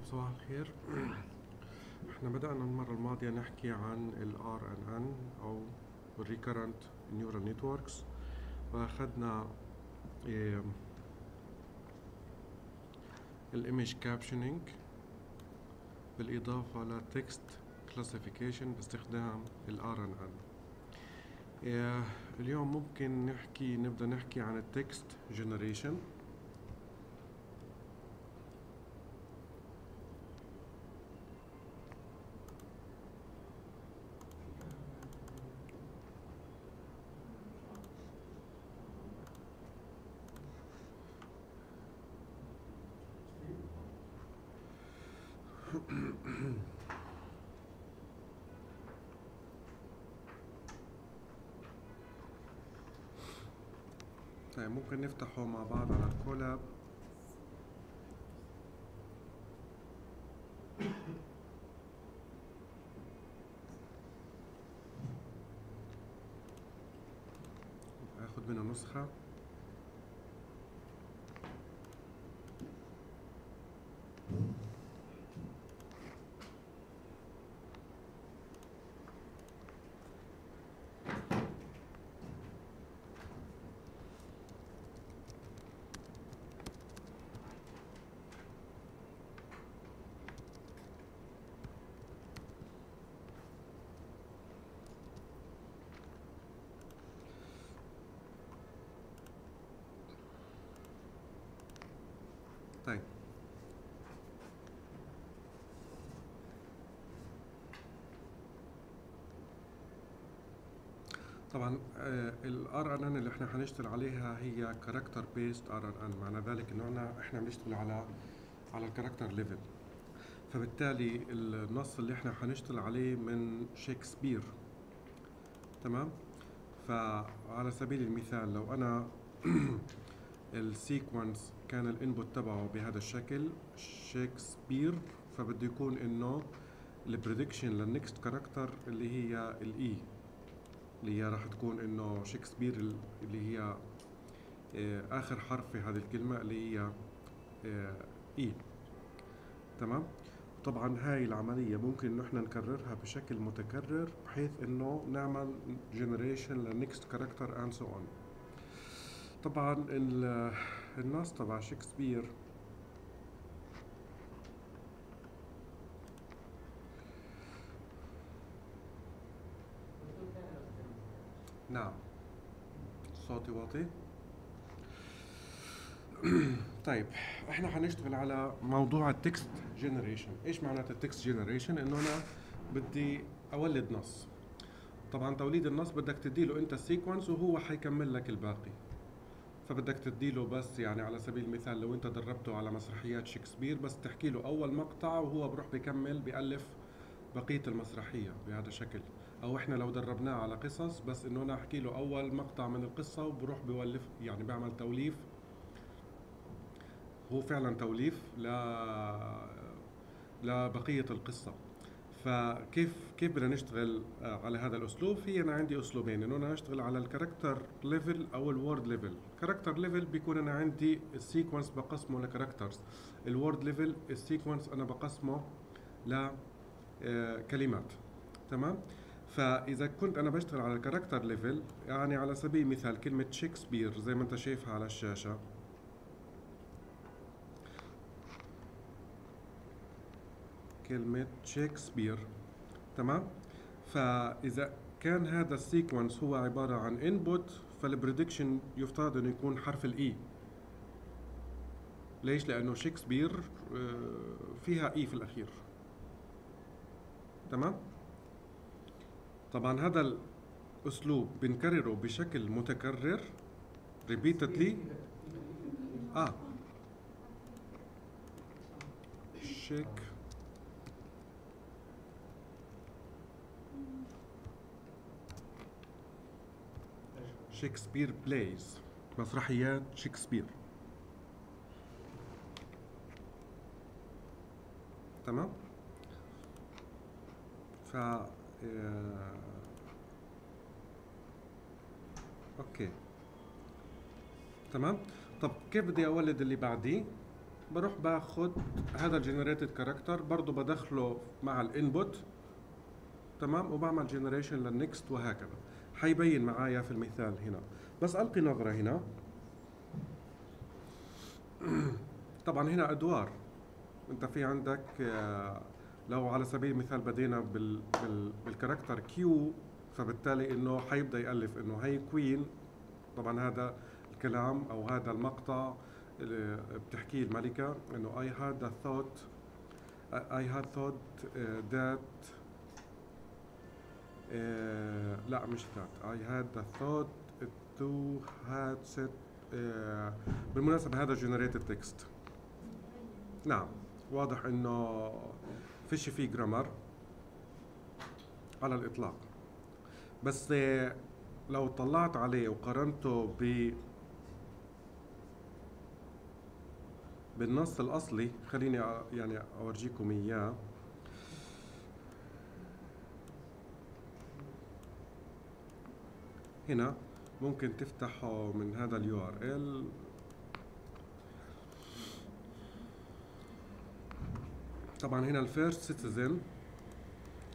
طيب صباح الخير. إحنا بدأنا المرة الماضية نحكي عن ال RNN أو Recurrent Neural Networks وأخذنا ال Image Captioning بالإضافة ل Text Classification باستخدام ال RNN إيه، اليوم ممكن نحكي نبدأ نحكي عن ال Text Generation طيب ممكن نفتحه مع بعض على الكولاب. اخد منه نسخة. طيب. طبعا ال RNN اللي إحنا حنشتغل عليها هي character based RNN معنى ذلك إنه إحنا إحنا بنشتغل على على ال character level فبالتالي النص اللي إحنا حنشتغل عليه من شكسبير تمام؟ فعلى سبيل المثال لو أنا ال sequence كان ال input تبعه بهذا الشكل شكسبير فبده يكون إنه ال prediction لل next character اللي هي ال E اللي هي راح تكون إنه شكسبير ال- اللي هي آه، آخر حرف في هذه الكلمة اللي هي E تمام؟ طبعا هاي العملية ممكن إحنا نكررها بشكل متكرر بحيث إنه نعمل generation لل next character and so on طبعا ال- النص تبع شكسبير. نعم. صوتي واطي. طيب إحنا حنشتغل على موضوع ال text generation إيش معنات ال text generation إنه أنا بدي أولد نص. طبعا توليد النص بدك تديله أنت ال sequence وهو حيكمل لك الباقي. فبدك تديله بس يعني على سبيل المثال لو انت دربته على مسرحيات شكسبير بس تحكي له أول مقطع وهو بروح بكمل بألف بقية المسرحية بهذا الشكل أو إحنا لو دربناه على قصص بس إنه أنا أحكي له أول مقطع من القصة وبروح بولف يعني بعمل توليف. هو فعلا توليف ل لبقية القصة. فكيف كيف بدنا نشتغل آه، على هذا الأسلوب؟ في أنا عندي أسلوبين. إنه أنا اشتغل على ال character level أو ال word level. character level بيكون أنا عندي السيكونس بقسمه لكاركترز. الورد ليفل السيكونس أنا بقسمه ل آه، تمام؟ فإذا كنت أنا بشتغل على ال character level يعني على سبيل المثال كلمة شكسبير زي ما أنت شايفها على الشاشة كلمة شكسبير تمام؟ فإذا كان هذا ال sequence هو عبارة عن input فال prediction يفترض إنه يكون حرف ال E ليش؟ لأنه شكسبير آه، فيها E في الأخير. تمام؟ طبعا هذا الأسلوب بنكرره بشكل متكرر repeatedly. آه. شيك شكسبير بلايز مسرحيات شكسبير تمام؟ ف آه، Okay. تمام؟ طب كيف بدي أولد اللي بعديه؟ بروح باخد هذا ال generated character برضه بدخله مع ال input تمام؟ وبعمل generation لل next وهكذا. حيبين معايا في المثال هنا. بس ألقي نظرة هنا. طبعا هنا أدوار. أنت في عندك آه، لو على سبيل المثال بدينا بال بال بال character Q فبالتالي إنه حيبدأ يألف إنه هي كوين طبعا هذا الكلام أو هذا المقطع اللي بتحكيه الملكة إنه I had a thought I had thought uh, that لا مش I had a thought to had said uh, بالمناسبة هذا generated text. نعم واضح إنه فيش فيه grammar على الإطلاق. بس لو طلعت عليه وقارنته ب بالنص الأصلي خليني يعني أورجيكم إياه. هنا ممكن تفتحه من هذا ال URL. طبعا هنا ال first citizen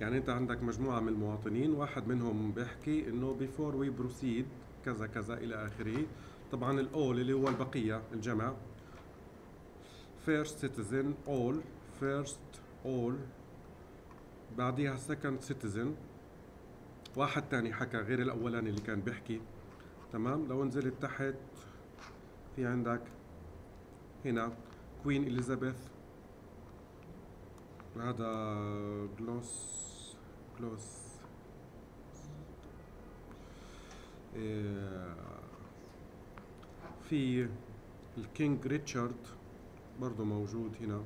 يعني أنت عندك مجموعة من المواطنين واحد منهم بيحكي إنه before we proceed كذا كذا إلى آخره. طبعا الأول اللي هو البقية الجمع. First citizen all. First all. بعديها second citizen. واحد تاني حكى غير الأولاني اللي كان بيحكي. تمام؟ لو نزلت تحت في عندك هنا Queen اليزابيث هذا جلوس جلوس إيه، في ال King ريتشارد برضه موجود هنا.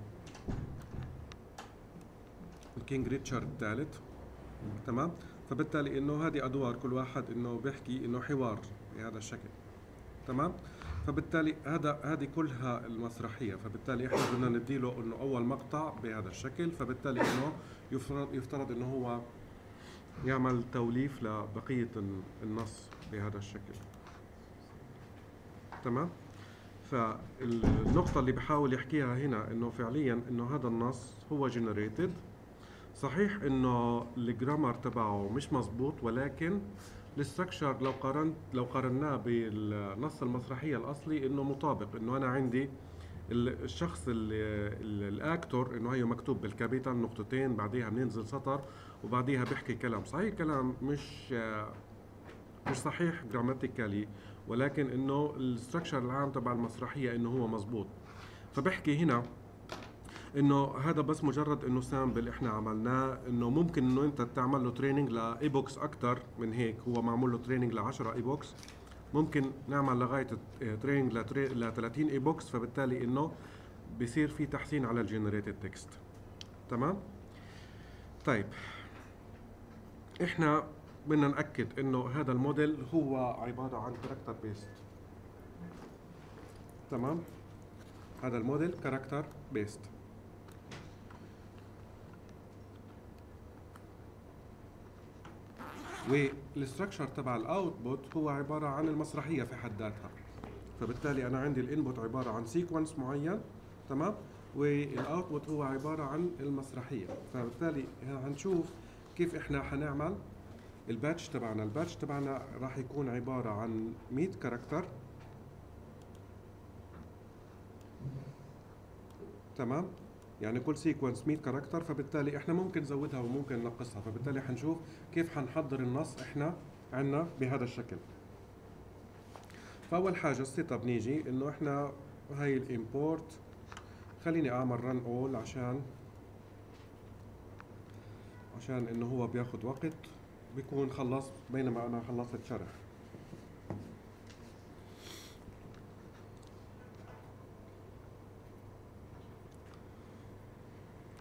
ال King ريتشارد الثالث. تمام؟ فبالتالي إنه هذه أدوار كل واحد إنه بيحكي إنه حوار بهذا الشكل. تمام؟ فبالتالي هذا هذه كلها المسرحية. فبالتالي إحنا بدنا نديله إنه أول مقطع بهذا الشكل. فبالتالي إنه يفترض يفترض إنه هو يعمل توليف لبقية النص بهذا الشكل. تمام؟ فالنقطة اللي بحاول يحكيها هنا إنه فعليا إنه هذا النص هو جنريتد صحيح إنه الجرامر تبعه مش مزبوط ولكن ال structure لو قارنت لو قارناه بالنص المسرحية الأصلي إنه مطابق إنه أنا عندي الشخص ال actor إنه هي مكتوب بال capital نقطتين بعديها بننزل سطر وبعديها بيحكي كلام. صحيح كلام مش مش صحيح grammatically ولكن إنه ال structure العام تبع المسرحية إنه هو مزبوط فبحكي هنا إنه هذا بس مجرد إنه sample إحنا عملناه إنه ممكن إنه أنت تعمل له training ل epochs أكثر من هيك. هو معمول له training ل 10 epochs ممكن نعمل لغاية training ل 30 epochs فبالتالي إنه بصير في تحسين على ال generated text تمام؟ طيب. إحنا بدنا نأكد إنه هذا الموديل هو عبارة عن character based تمام؟ هذا ال model character based وال structure تبع ال output هو عبارة عن المسرحية في حد ذاتها. فبالتالي أنا عندي ال input عبارة عن sequence معين تمام؟ وال output هو عبارة عن المسرحية. فبالتالي هنشوف كيف إحنا حنعمل. ال batch تبعنا ال batch تبعنا راح يكون عبارة عن 100 character. تمام؟ يعني كل sequence 100 character فبالتالي إحنا ممكن نزودها وممكن ننقصها فبالتالي حنشوف كيف حنحضر النص إحنا عندنا بهذا الشكل. فأول حاجة ال setup نيجي إنه إحنا هاي ال import خليني أعمل run اول عشان عشان إنه هو بياخد وقت بيكون خلص بينما أنا خلصت شرح.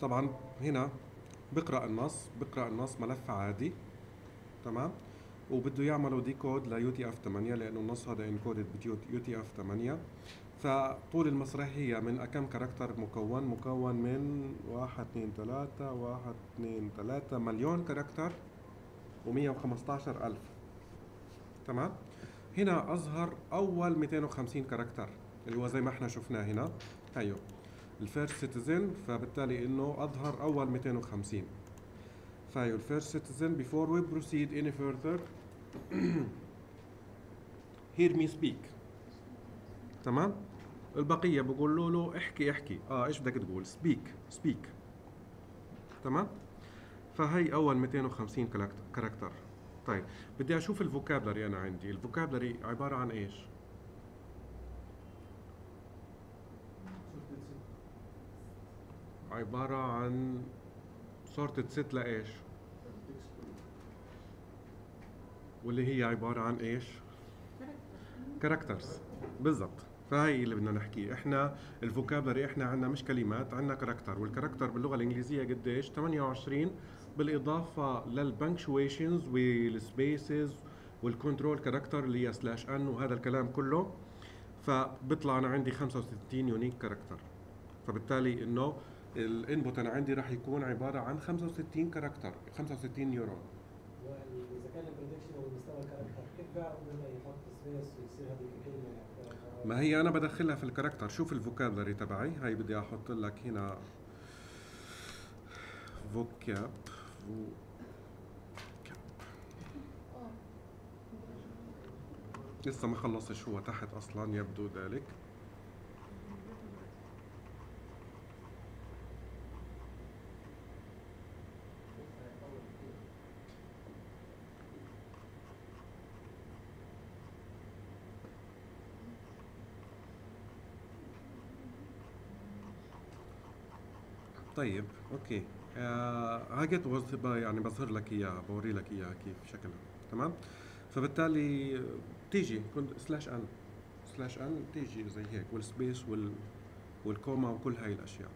طبعا هنا بقرأ النص بقرأ النص ملف عادي تمام؟ وبده يعملوا decode ل UTF 8 لأنه النص هذا encoded ب UTF 8 فطول المسرحية من كم character مكون؟ مكون من واحد اثنين ثلاثة واحد اثنين ثلاثة مليون character ومية وخمستاشر ألف. تمام؟ هنا أظهر أول 250 character اللي هو زي ما إحنا شفناه هنا. هيو ال first citizen فبالتالي إنه أظهر أول 250 فهيو ال first citizen before we proceed any further. Hear me speak. تمام؟ البقية بقول له له احكي احكي. آه إيش بدك تقول؟ speak speak تمام؟ فهي أول 250 character طيب بدي أشوف ال vocabulary أنا عندي. ال vocabulary عبارة عن إيش؟ عبارة عن sorted set لإيش؟ واللي هي عبارة عن إيش؟ characters بالضبط. فهي اللي بدنا نحكيه إحنا ال vocabulary إحنا عندنا مش كلمات عندنا character وال character باللغة الإنجليزية قديش؟ 28 بالإضافة لل punctuations وال spaces وال control character اللي هي slash n وهذا الكلام كله فبيطلع أنا عندي 65 unique character فبالتالي إنه ال input أنا عندي راح يكون عبارة عن 65 character 65 neuron وإذا كان ال prediction أو المستوى ال character كيف بيعرف لما يحط space ويصير هذيك الكلمة يعني؟ ما هي أنا بدخلها في ال character. شوف ال vocabulary تبعي. هاي بدي أحط لك هنا vocab. لسه ما خلصش هو تحت أصلا يبدو ذلك. طيب أوكي. آه هاجت يعني بظهر لك إياها بوري لك إياها كيف شكلها. تمام؟ فبالتالي بتيجي كنت slash n slash n تيجي زي هيك وال space وال وال comma وكل هاي الأشياء.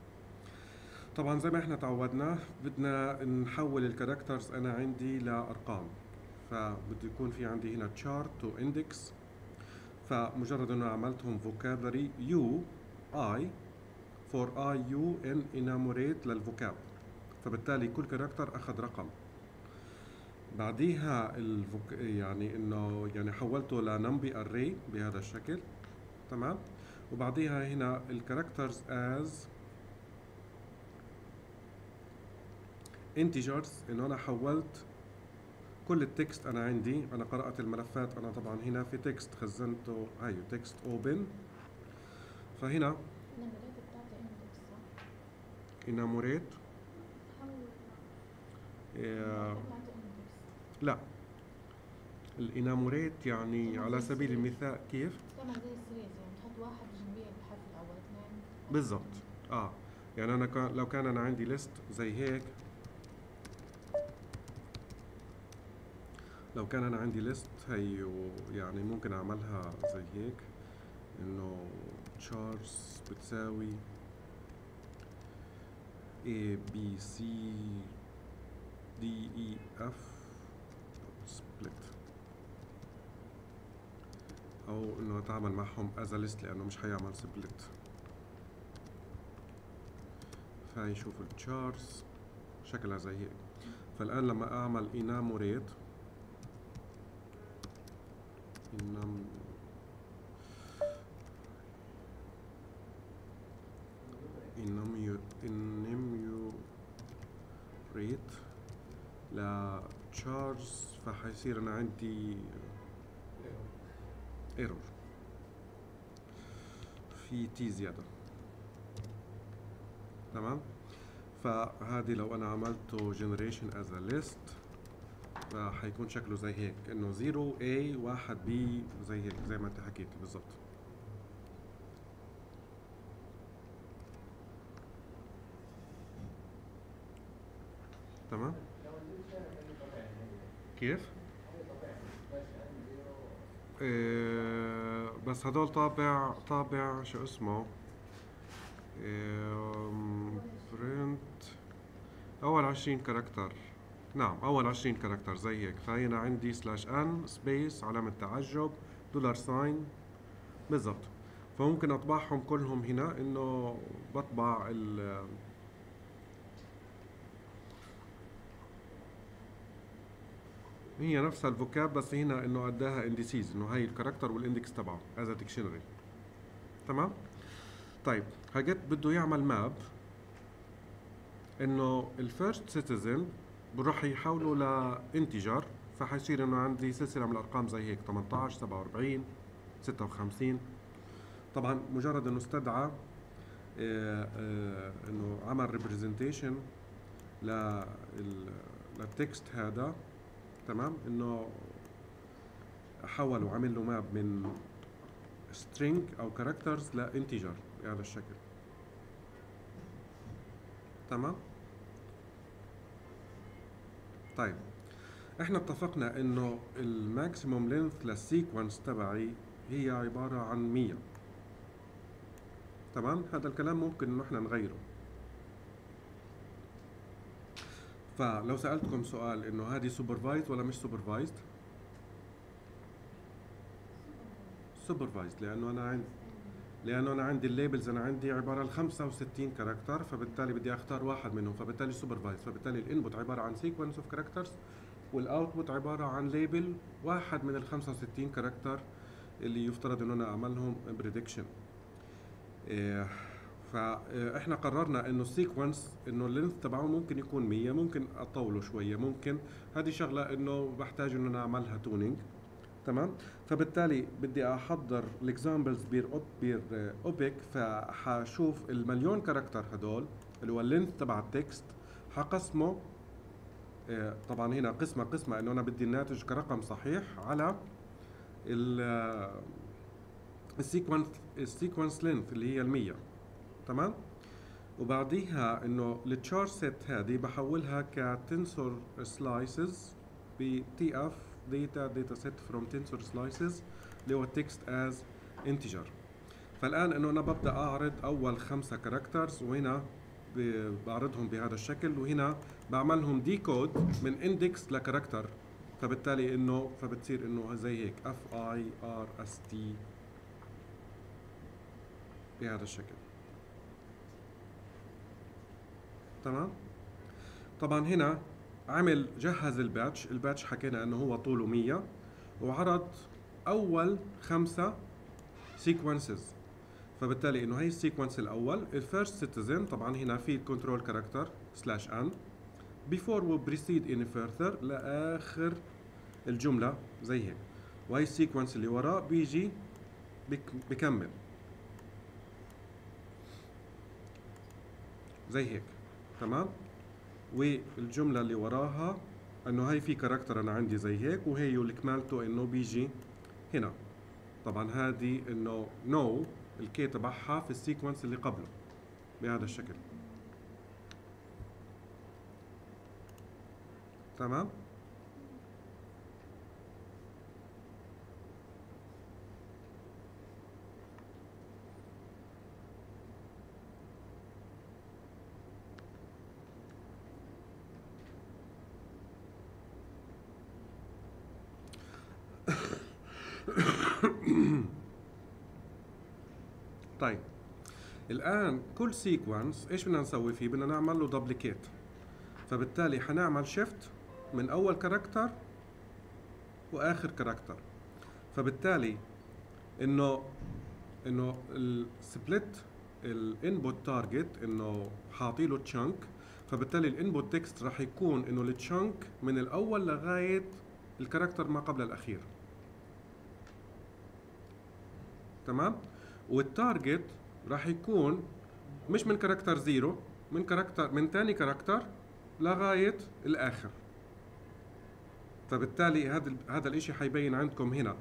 طبعا زي ما إحنا تعودنا بدنا نحول ال characters أنا عندي لأرقام. فبده يكون في عندي هنا char to index فمجرد إنه عملتهم vocabulary يو اي for i u in enumerate لل vocab فبالتالي كل character أخذ رقم. بعديها ال vocab يعني إنه يعني حولته ل numpy array بهذا الشكل. تمام؟ وبعديها هنا ال characters as integers. انه أنا حولت كل ال text أنا عندي. أنا قرأت الملفات. أنا طبعا هنا في text خزنته. هاي text open فهنا النمرات بتاعتي index صح؟ enumerate؟ index لا. ال enumerate يعني على سبيل المثال كيف؟ يعني تحط واحد جنبيه بالحرف الأول اثنين بالضبط. آه. يعني أنا لو كان أنا عندي list زي هيك لو كان أنا عندي list هي يعني ممكن أعملها زي هيك إنه تشارز بتساوي A B C D E F. Split. أو إنه أتعامل معهم a list لأنه مش حيعمل split. فهي شوف التشارز شكلها زي هيك. فالآن لما أعمل enumerate enum enumu enumu rate ل chars فحيصير أنا عندي error. في t زيادة. تمام؟ فهذه لو أنا عملته generation as a list فحيكون شكله زي هيك إنه 0 A 1 B زي هيك زي ما أنت حكيت بالضبط. تمام؟ كيف؟ إيه بس هدول طابع طابع شو اسمه؟ print أول 20 character. نعم أول 20 character زي هيك. فهنا عندي slash n space علامة تعجب dollar sign بالضبط. فممكن أطبعهم كلهم هنا إنه بطبع ال هي نفسها ال vocab بس هنا إنه أداها indices إنه هاي ال character وال index تبعه as dictionary تمام؟ طيب هاجت بده يعمل map إنه ال first citizen راح يحوله ل integer فحيصير إنه عندي سلسلة من الأرقام زي هيك 18 47 56 طبعا مجرد إنه استدعى آه، آه، إنه عمل representation لل text هذا تمام؟ إنه حول وعمل له map من string أو characters ل integer بهذا الشكل. تمام؟ طيب إحنا اتفقنا إنه ال maximum length لل sequence تبعي هي عبارة عن 100 تمام؟ هذا الكلام ممكن إنه إحنا نغيره. فلو سألتكم سؤال إنه هذه supervised ولا مش supervised supervised لأنه أنا عندي لأنه أنا عندي ال labels أنا عندي عبارة عن 65 character فبالتالي بدي أختار واحد منهم فبالتالي supervised فبالتالي ال input عبارة عن sequence of characters وال output عبارة عن label واحد من ال 65 character اللي يفترض إنه أنا أعملهم prediction فاحنا قررنا إنه ال sequence إنه ال length تبعه ممكن يكون 100 ممكن أطوله شوية ممكن. هذه شغلة إنه بحتاج إنه أنا اعملها tuning تمام؟ فبالتالي بدي أحضر ال examples per epo per epoch فحشوف المليون character هدول اللي هو ال length تبع ال text حقسمه آه، طبعا هنا قسمة قسمة إنه أنا بدي الناتج كرقم صحيح على ال sequence ال sequence length اللي هي ال100 تمام؟ وبعديها إنه ال char set هذه بحولها ك tensor slices ب tf data data set from tensor slices اللي هو text as integer. فالآن إنه أنا ببدأ أعرض أول خمسة characters وهنا بعرضهم بهذا الشكل وهنا بعملهم decode من index ل character فبالتالي انه فبتصير إنه زي هيك F I R S T بهذا الشكل. تمام؟ طبعا هنا عمل جهز ال batch. ال batch حكينا إنه هو طوله 100 وعرض أول خمسة sequences فبالتالي إنه هي ال sequence الأول. ال first citizen طبعا هنا في ال control character slash n we proceed any further لآخر الجملة زي هيك. وهي ال sequence اللي وراه بيجي back بكمل. زي هيك. تمام؟ والجملة اللي وراها إنه هي في character أنا عندي زي هيك وهي اللي كمالته انه بيجي هنا. طبعا هذه إنه no الكي تبعها في السيكونس اللي قبله بهذا الشكل. تمام؟ طيب. الآن كل sequence إيش بدنا نسوي فيه؟ بدنا نعمل له duplicate فبالتالي حنعمل shift من أول character وآخر character فبالتالي إنه إنه ال split ال input target إنه حاطي له chunk فبالتالي ال input text راح يكون إنه ال chunk من الأول لغاية ال character ما قبل الأخير. تمام؟ وال target راح يكون مش من character zero من character من تاني character لغاية الآخر. فبالتالي هذا ال- هذا الإشي حيبين عندكم هنا.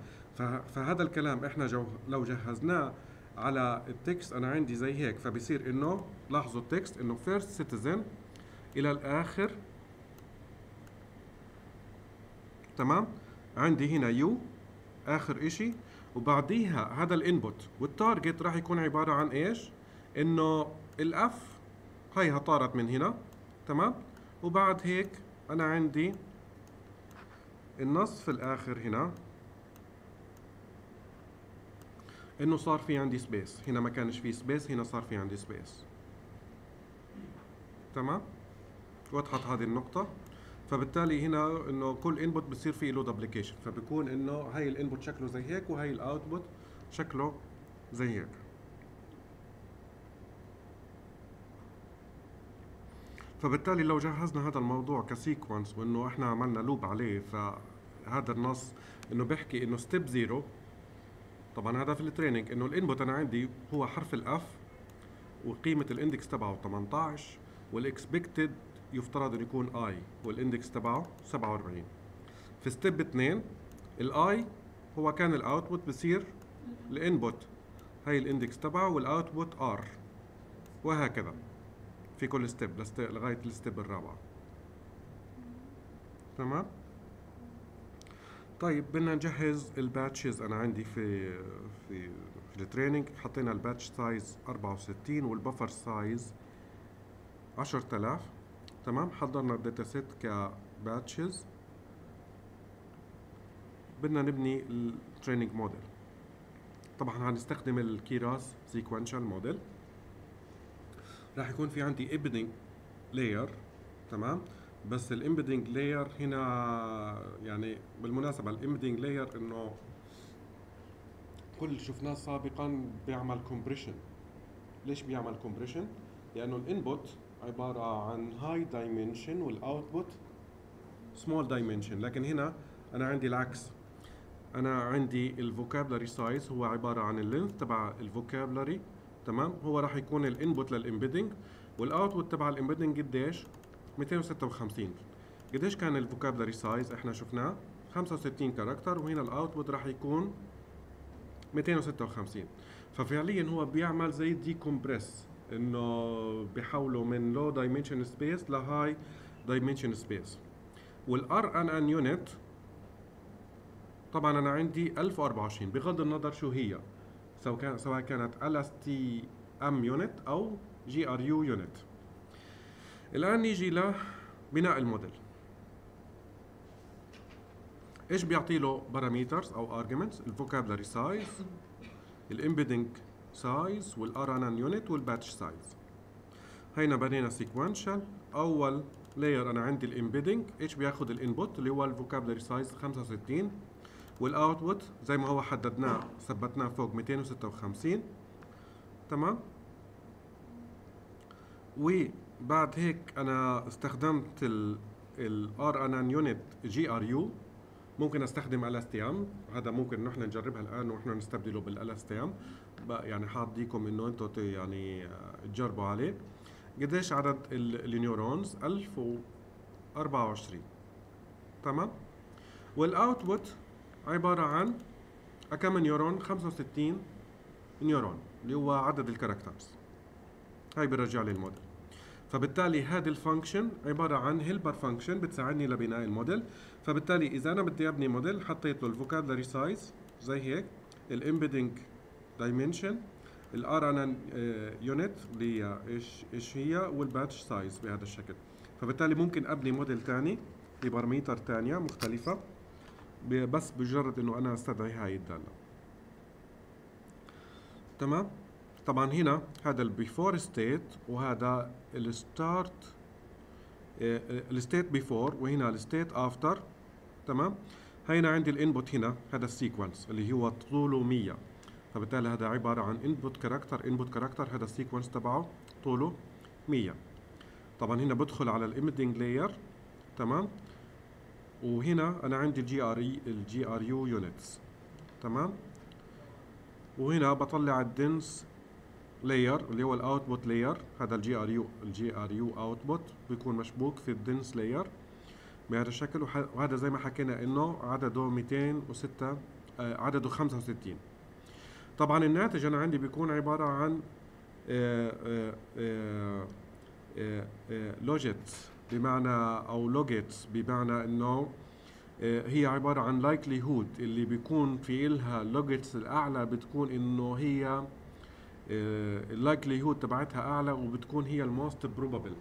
فهذا الكلام إحنا جو لو جهزناه على ال text أنا عندي زي هيك. فبصير إنه لاحظوا ال text إنه first citizen إلى الآخر. تمام؟ عندي هنا you آخر إشي. وبعديها هذا ال input وال target راح يكون عبارة عن إيش؟ إنه ال F هيها طارت من هنا تمام؟ وبعد هيك أنا عندي النص في الآخر هنا إنه صار في عندي space هنا ما كانش في space هنا صار في عندي space تمام؟ وضحت هذه النقطة؟ فبالتالي هنا إنه كل input بصير فيه له duplication فبكون إنه هاي ال input شكله زي هيك وهي ال output شكله زي هيك. فبالتالي لو جهزنا هذا الموضوع ك sequence وإنه إحنا عملنا loop عليه فهذا النص إنه بيحكي إنه step zero طبعا هذا في ال training إنه ال input أنا عندي هو حرف ال F وقيمة ال index تبعه 18 وال expected يفترض انه يكون I وال index تبعه 47 في step 2 ال I هو كان ال output بصير ال input هاي ال index تبعه وال output R وهكذا. في كل step لغاية ال step الرابعه تمام؟ طيب بدنا نجهز ال batches أنا عندي في في في ال training حطينا ال batch size 64 وال buffer size 10000 تمام؟ حضرنا ال data set ك batches. بدنا نبني ال training model طبعا هنستخدم ال Keras sequential model راح يكون في عندي embedding layer تمام؟ بس ال embedding layer هنا يعني بالمناسبة ال embedding layer إنه كل اللي شفناه سابقا بيعمل compression ليش بيعمل compression لأنه ال input عبارة عن high dimension وال output small dimension لكن هنا أنا عندي العكس. أنا عندي ال vocabulary size هو عبارة عن ال length تبع ال vocabulary تمام؟ هو راح يكون ال input لل embedding وال output تبع ال embedding قديش؟ 256 قديش كان ال vocabulary size إحنا شفناه 65 character وهنا ال output راح يكون 256 ففعليا هو بيعمل زي decompress إنه بيحوله من low dimension space ل high dimension space وال RNN unit طبعا أنا عندي 1024 بغض النظر شو هي سواء سواء كانت LST M unit أو GRU unit الآن نيجي لبناء الموديل. إيش بيعطي له parameters أو ارجيومنتس الفوكابلري سايز الامبيدنج سايز ان يونت والباتش سايز هينا بنينا sequential أول layer أنا عندي ال embedding إيش بياخذ ال input اللي هو ال vocabulary size 65 وال output زي ما هو حددناه ثبتناه فوق 256 تمام؟ وبعد هيك أنا استخدمت ال RN unit GRU ممكن أستخدم LSTM هذا ممكن نحن نجربها الآن ونحن نستبدله بال LSTM يعني حاضيكم إنه أنتم يعني تجربوا عليه. قديش عدد ال neurons؟ 1024 تمام؟ وال output عبارة عن كم neuron؟ 65 neuron اللي هو عدد ال characters. هاي بيرجع لي الموديل فبالتالي هذه ال function عبارة عن helper function بتساعدني لبناء الموديل. فبالتالي إذا أنا بدي أبني موديل حطيت له ال vocabulary size زي هيك ال embedding dimension ال RNN unit اللي هي إيش إيش هي وال batch size بهذا الشكل. فبالتالي ممكن أبني موديل ثاني ب parameter ثانية مختلفة بس بمجرد إنه أنا استدعي هاي الداله تمام؟ طبعا هنا هذا ال before state وهذا ال start ال state before وهنا ال state after تمام؟ هينا عندي ال input هنا هذا ال sequence اللي هو طوله 100 فبالتالي هذا عبارة عن input character input character هذا ال sequence تبعه طوله 100 طبعا هنا بدخل على ال embedding layer تمام؟ وهنا أنا عندي ال GRA ال GRU units تمام؟ وهنا بطلع ال dense layer اللي هو ال output layer هذا ال GRU ال GRU output بيكون مشبوك في ال dense layer بهذا الشكل وهذا زي ما حكينا إنه عدده 206 آه عدده 65 طبعا الناتج أنا عندي بيكون عبارة عن logits بمعنى أو logits بمعنى إنه هي عبارة عن likelihood. اللي بيكون في إلها logits الأعلى بتكون إنه هي ال likelihood تبعتها أعلى وبتكون هي ال most probable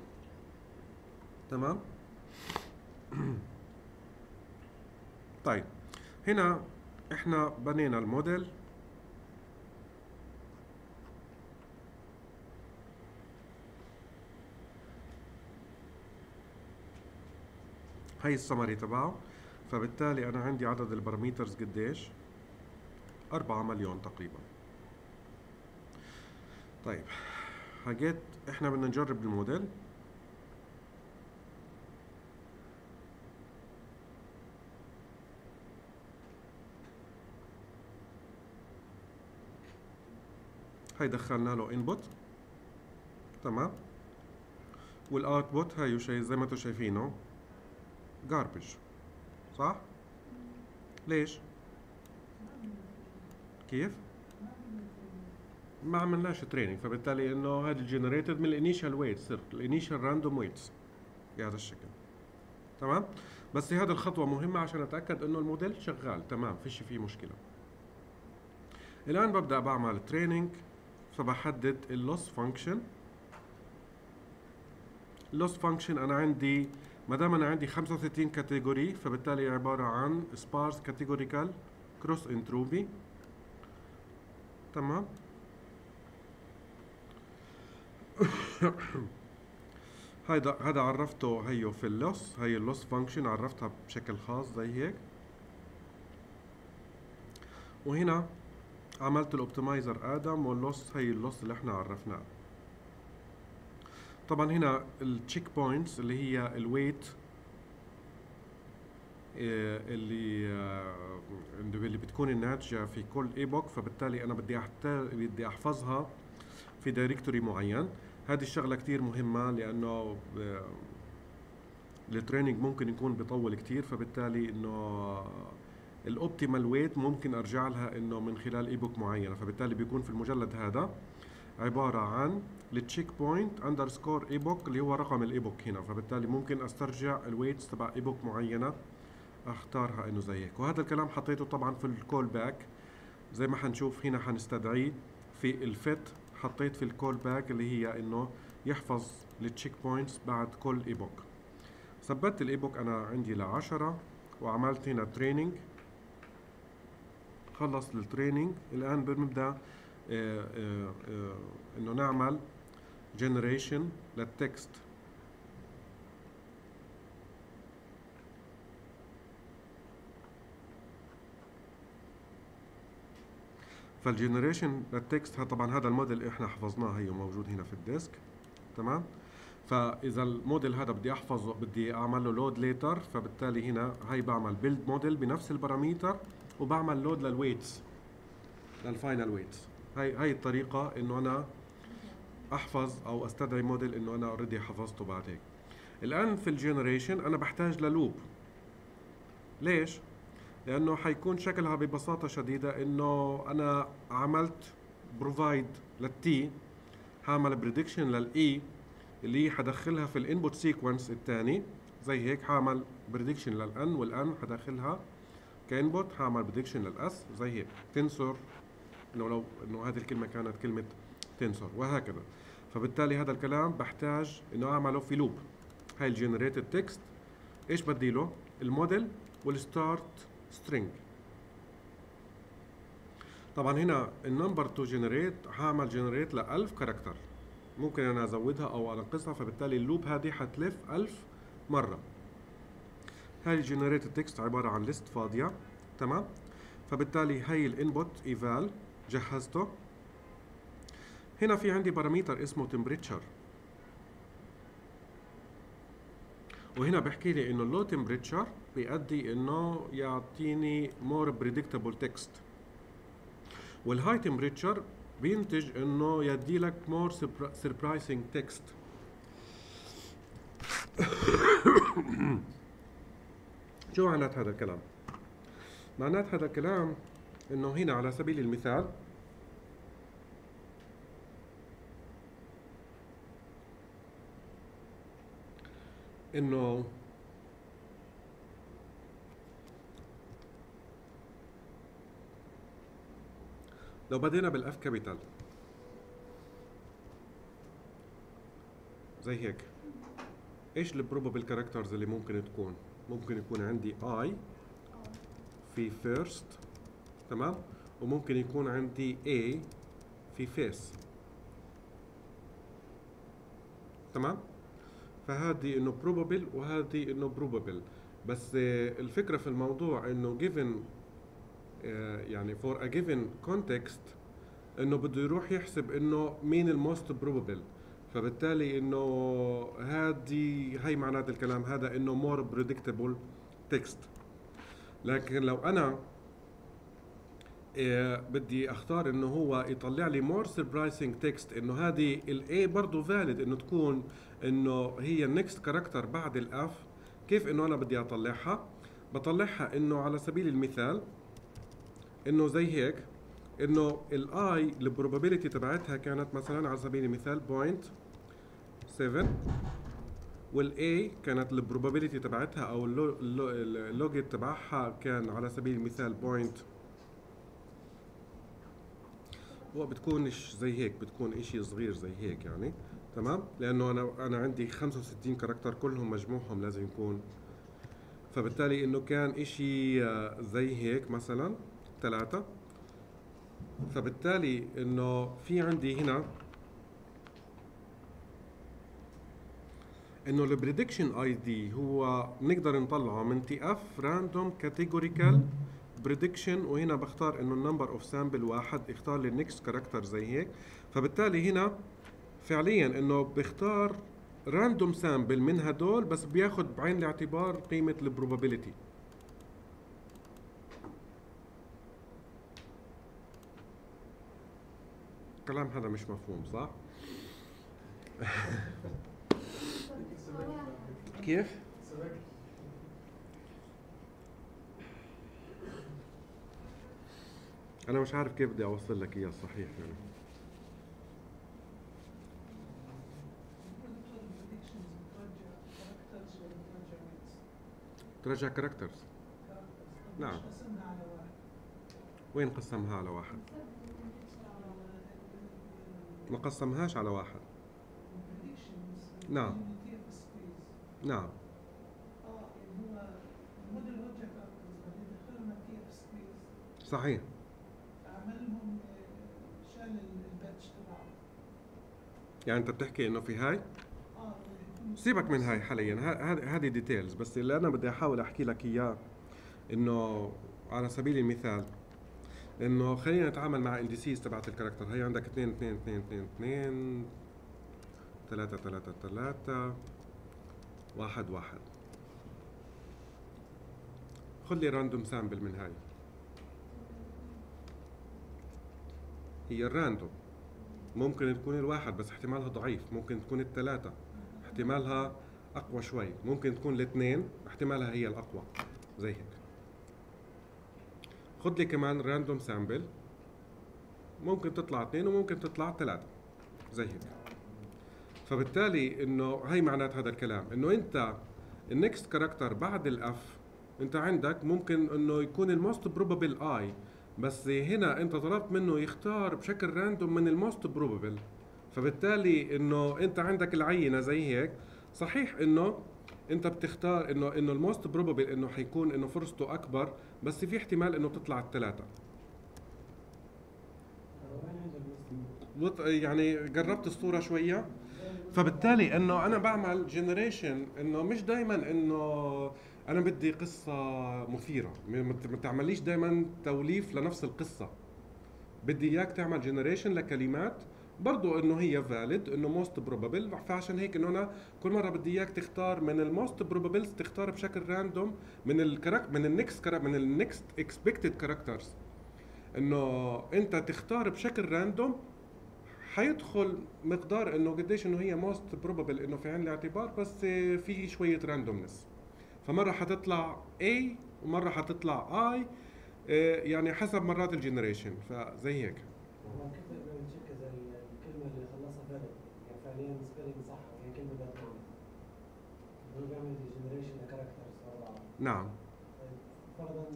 تمام؟ طيب هنا إحنا بنينا الموديل. هاي السمري تبعه. فبالتالي أنا عندي عدد ال parameters قديش؟ 4 مليون تقريبا. طيب حاجات إحنا بدنا نجرب الموديل. هاي دخلنا له input تمام. وال output هاي شيء زي ما أنتم شايفينه garbage صح؟ ليش؟ كيف؟ ما عملناش training فبالتالي إنه هذا generated من ال initial weights ال initial random weights بهذا الشكل. تمام؟ بس هذا الخطوة مهمة عشان أتأكد إنه الموديل شغال. تمام فيش فيه مشكلة. الآن ببدأ بعمل training فبحدد ال loss function ال loss function أنا عندي ما دام أنا عندي 35 category فبالتالي عبارة عن sparse categorical cross entropy تمام؟ هيدا هذا عرفته هيو في ال loss. هي ال loss function عرفتها بشكل خاص زي هيك. وهنا عملت ال optimizer Adam وال loss هي ال loss اللي إحنا عرفناه. طبعا هنا ال check points اللي هي ال weight اللي آه، اللي بتكون الناتجة في كل epoch فبالتالي أنا بدي بدي أحفظها في directory معين. هذه الشغلة كتير مهمة لأنه ب- ال training ممكن يكون بيطول كتير فبالتالي إنه ال optimal weight ممكن أرجع لها إنه من خلال epoch معينة فبالتالي بيكون في المجلد هذا عبارة عن ال check point underscore epoch اللي هو رقم ال epoch هنا فبالتالي ممكن أسترجع ال weights تبع epoch معينة أختارها إنه زي هيك وهذا الكلام حطيته طبعا في ال callback زي ما حنشوف هنا حنستدعيه في ال fit حطيت في ال callback اللي هي إنه يحفظ ال check points بعد كل epoch ثبت ال epoch أنا عندي لعشرة وعملت هنا training خلص ال training الآن بنبدأ آه، آه، آه، إنه نعمل generation لل text فال generation لل text طبعا هذا الموديل إحنا حفظناه هي موجود هنا في ال disk تمام؟ فإذا الموديل هذا بدي أحفظه بدي أعمل له load later فبالتالي هنا هي بعمل build model بنفس ال parameter وبعمل load لل weights لل final weights هاي هاي الطريقة إنه أنا أحفظ أو أستدعي موديل إنه أنا already حفظته بعد هيك الآن في ال generation أنا بحتاج لل loop. ليش؟ لأنه حيكون شكلها ببساطة شديدة إنه أنا عملت بروفايد للتي هعمل بريدكشن للاي اللي حدخلها في الانبوت سيكونس الثاني زي هيك حعمل بريدكشن للان والان حدخلها كانبوت هعمل بريدكشن للاس زي هيك. تنسور إنه لو إنه هذه الكلمة كانت كلمة تنسور وهكذا. فبالتالي هذا الكلام بحتاج إنه أعمله في لوب هاي الجنريتد تكست إيش بدي له الموديل والستارت سترينج طبعا هنا ال number to generate هعمل generate ل 1000 character ممكن أنا أزودها أو أنقصها فبالتالي ال loop هذه حتلف 1000 مرة. هاي ال generated text عبارة عن list فاضية تمام؟ فبالتالي هاي ال input eval جهزته. هنا في عندي parameter اسمه temperature. وهنا بحكي لي إنه ال low temperature بيؤدي إنه يعطيني more predictable text والهاي temperature بينتج إنه يدي لك surpri- surprising text شو معنات هذا الكلام؟ معنات هذا الكلام إنه هنا على سبيل المثال إنه لو بدينا بال F capital زي هيك. إيش ال probable characters اللي ممكن تكون؟ ممكن يكون عندي I في first تمام؟ وممكن يكون عندي A في face تمام؟ فهذه إنه probable وهذه إنه probable. بس آه، الفكرة في الموضوع إنه given آه، يعني for a given context إنه بده يروح يحسب إنه مين ال most probable. فبالتالي إنه هذه هي معنات الكلام هذا إنه more predictable text. لكن لو أنا إيه، بدي أختار إنه هو يطلع لي more surprising text إنه هذه ال I برضه valid إنه تكون إنه هي ال next character بعد ال F كيف إنه أنا بدي أطلعها؟ بطلعها إنه على سبيل المثال إنه زي هيك إنه ال A ال probability تبعتها كانت مثلا على سبيل المثال point 7 وال I كانت ال probability تبعتها أو ال logit تبعها كان على سبيل المثال point 0.5 هو بتكونش زي هيك بتكون إشي صغير زي هيك يعني تمام؟ لأنه أنا أنا عندي 65 character كلهم مجموعهم لازم يكون. فبالتالي إنه كان إشي آه، زي هيك مثلا ثلاثة فبالتالي إنه في عندي هنا إنه ال prediction ID هو بنقدر نطلعه من tf random categorical prediction وهنا بختار إنه ال number of sample واحد اختار لي ال next character زي هيك فبالتالي هنا فعليا إنه بختار random sample من هدول بس بياخد بعين الاعتبار قيمة ال probability الكلام هذا مش مفهوم صح؟ كيف؟ أنا مش عارف كيف بدي أوصل لك اياه صحيح يعني. ترجع كاركترز نعم. وين قسمها على واحد؟ ما قسمهاش على واحد. نعم. نعم. صحيح عملهم شال ال batch تبعه يعني أنت بتحكي إنه في هاي؟ سيبك من هاي حاليا. هذه details بس اللي أنا بدي أحاول أحكي لك إياه إنه على سبيل المثال إنه خلينا نتعامل مع indices تبعت ال character. هي عندك 2 2 2 2 2 3 3 3 1 1 خذ لي random sample من هاي. هي ال random ممكن تكون الواحد بس احتمالها ضعيف ممكن تكون الثلاثة احتمالها أقوى شوي ممكن تكون الاثنين احتمالها هي الأقوى زي هيك. خد لي كمان random sample ممكن تطلع اثنين وممكن تطلع ثلاثة زي هيك. فبالتالي إنه هي معنات هذا الكلام إنه أنت ال next character بعد ال F أنت عندك ممكن إنه يكون ال most probable A بس هنا انت طلبت منه يختار بشكل random من ال most probable فبالتالي انه انت عندك العينة زي هيك. صحيح انه انت بتختار انه انه ال most probable انه حيكون انه فرصته أكبر بس في احتمال انه تطلع الثلاثه يعني قربت الصورة شوية. فبالتالي انه أنا بعمل generation إنه مش دائما إنه أنا بدي قصة مثيرة. ما تعمليش دائما توليف لنفس القصة. بدي إياك تعمل generation لكلمات برضو إنه هي valid إنه most probable فعشان هيك إنه أنا كل مرة بدي إياك تختار من ال most probables تختار بشكل random من ال character من ال next من ال next expected characters إنه أنت تختار بشكل random حيدخل مقدار إنه قديش إنه هي most probable إنه في عين الاعتبار بس في شوية randomness فمرة حتطلع A ومرة حتطلع I آه، يعني حسب مرات ال generation. فزي هيك. بدنا ن check إذا الكلمة اللي خلصها valid يعني فعليا spelling صح وهي كلمة باتمان هو بيعمل generation ل characters نعم. طيب فرضا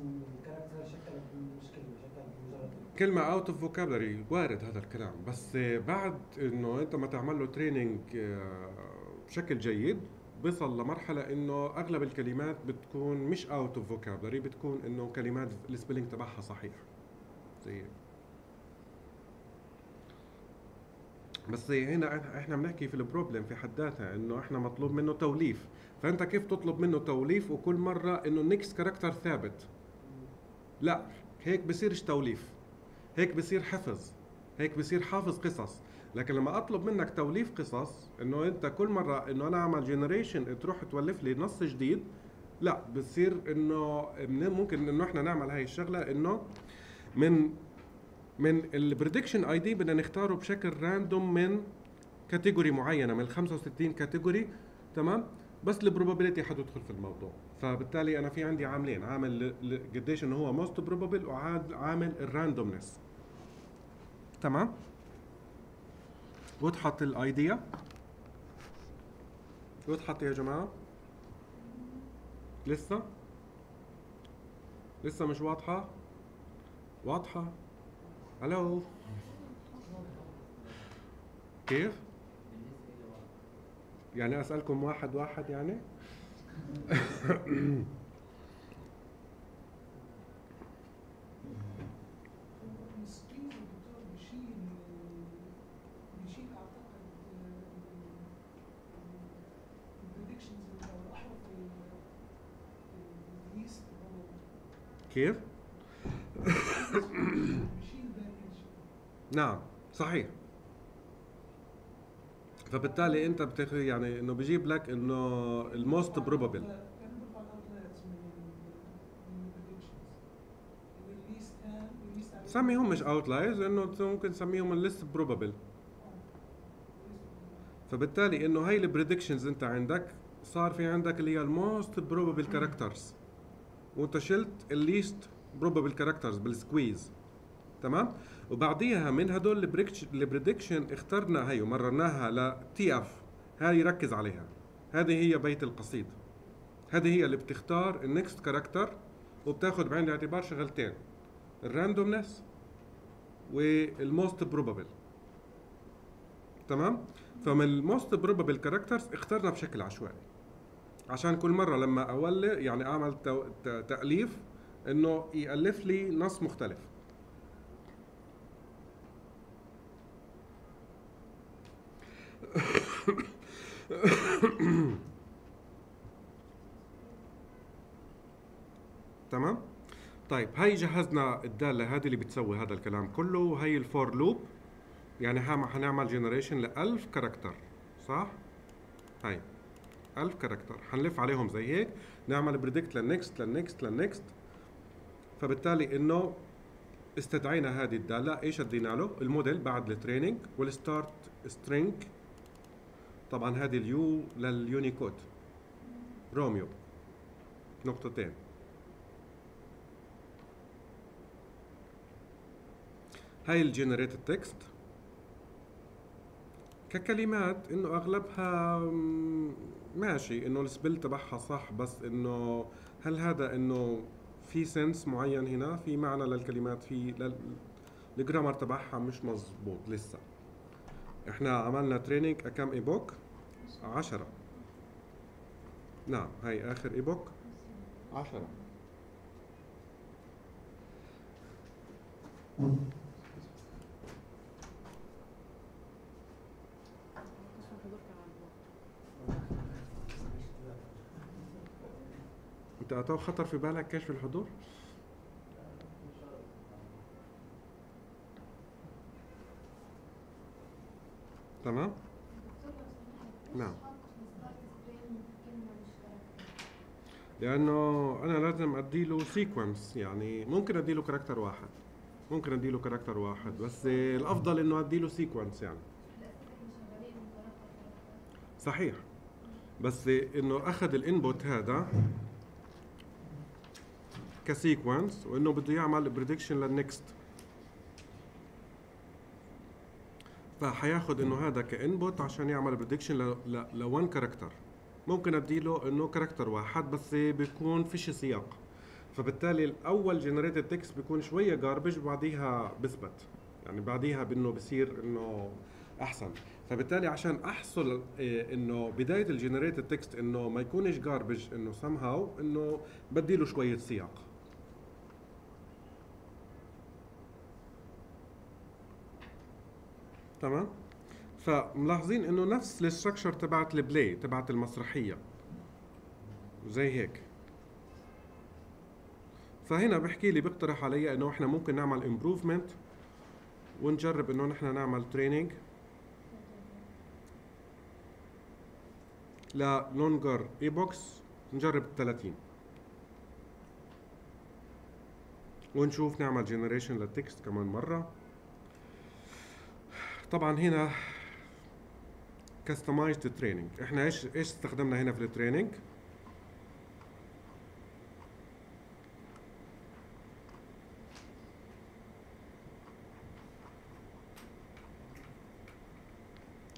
ال character شكل مش كلمة شكل مجرد كلمة out of vocabulary وارد هذا الكلام. بس بعد إنه أنت ما تعمل له training بشكل جيد بيصل لمرحلة إنه أغلب الكلمات بتكون مش out of vocabulary بتكون إنه كلمات ال spelling تبعها صحيح. هيك. بس هنا إحنا بنحكي في ال problem في حد ذاتها إنه إحنا مطلوب منه توليف. فأنت كيف تطلب منه توليف؟ وكل مرة إنه ال next character ثابت. لا هيك بصيرش توليف. هيك بصير حفظ. هيك بصير حافظ قصص. لكن لما أطلب منك توليف قصص إنه أنت كل مرة إنه أنا أعمل generation تروح تولف لي نص جديد لا بصير إنه ممكن إنه إحنا نعمل هاي الشغلة إنه من من ال prediction ID بدنا نختاره بشكل random من category معينة من ال 65 category تمام؟ بس ال probability حتدخل في الموضوع. فبالتالي أنا في عندي عاملين عامل قديش إنه هو most probable وعامل ال randomness تمام؟ وضحت ال idea وضحت يا جماعة. لسه. لسه مش واضحة. واضحة. ألو. كيف؟ يعني أسألكم واحد واحد يعني السكيل الدكتور بيشيل بيشيل اعتقد ال predictions أو الاحرف ال least كيف نعم صحيح. فبالتالي أنت بتاخذ يعني إنه بيجيب لك إنه ال most probable سميهم مش outliers انه ممكن تسميهم ال least probable فبالتالي إنه هاي ال predictions أنت عندك صار في عندك اللي هي ال most probable characters وانت شلت ال least probable characters بال squeeze تمام؟ وبعديها من هدول ال prediction اخترنا هي ومررناها ل TF هاي ركز عليها. هذه هي بيت القصيد. هذه هي اللي بتختار ال next character وبتاخذ بعين الاعتبار شغلتين. ال randomness وال most probable تمام؟ فمن ال most probable characters اخترنا بشكل عشوائي. عشان كل مرة لما اولي يعني أعمل تأليف إنه يألف لي نص مختلف. تمام؟ طيب هاي جهزنا الدالة هذه اللي بتسوي هذا الكلام كله وهي ال for loop يعني حنعمل generation ل 1000 character صح؟ هاي 1000 character. حنلف عليهم زي هيك نعمل predict لل next لل next لل next فبالتالي إنه استدعينا هذه الدالة. إيش ادينا له؟ الموديل بعد ال training وال start string طبعا هذه ال u لل unicode روميو. نقطتين. هاي ال generated text ككلمات إنه أغلبها ماشي إنه ال spell تبعها صح بس إنه هل هذا إنه في sense معين هنا؟ في معنى للكلمات في لل... ال grammar تبعها مش مزبوط لسه. إحنا عملنا training كم epoch عشرة. نعم هاي آخر ايبوك عشرة. انت اتو خطر في بالك كشف الحضور؟ تمام؟ نعم. لأنه أنا لازم ادي له sequence يعني ممكن ادي له character واحد ممكن ادي له character واحد بس الأفضل إنه ادي له sequence يعني. صحيح. بس إنه أخذ ال input هذا ك sequence وإنه بده يعمل prediction لل next فحياخد إنه هذا ك input عشان يعمل prediction ل ل 1 character ممكن اديله إنه character واحد بس بيكون فيش سياق. فبالتالي الأول generated text بيكون شوية garbage وبعديها بثبت. يعني بعديها بإنه بصير إنه أحسن. فبالتالي عشان أحصل إيه، إنه بداية ال generated text إنه ما يكونش جاربج إنه سم هاو إنه بدي له شوية سياق. تمام؟ فملاحظين إنه نفس ال structure تبعت ال play تبعت المسرحية. زي هيك. فهنا بحكي لي بيقترح علي إنه إحنا ممكن نعمل improvement ونجرب إنه نحن نعمل training لل longer epochs نجرب 30 ونشوف نعمل generation لل text كمان مرة. طبعا هنا customized training إحنا إيش إيش استخدمنا هنا في ال training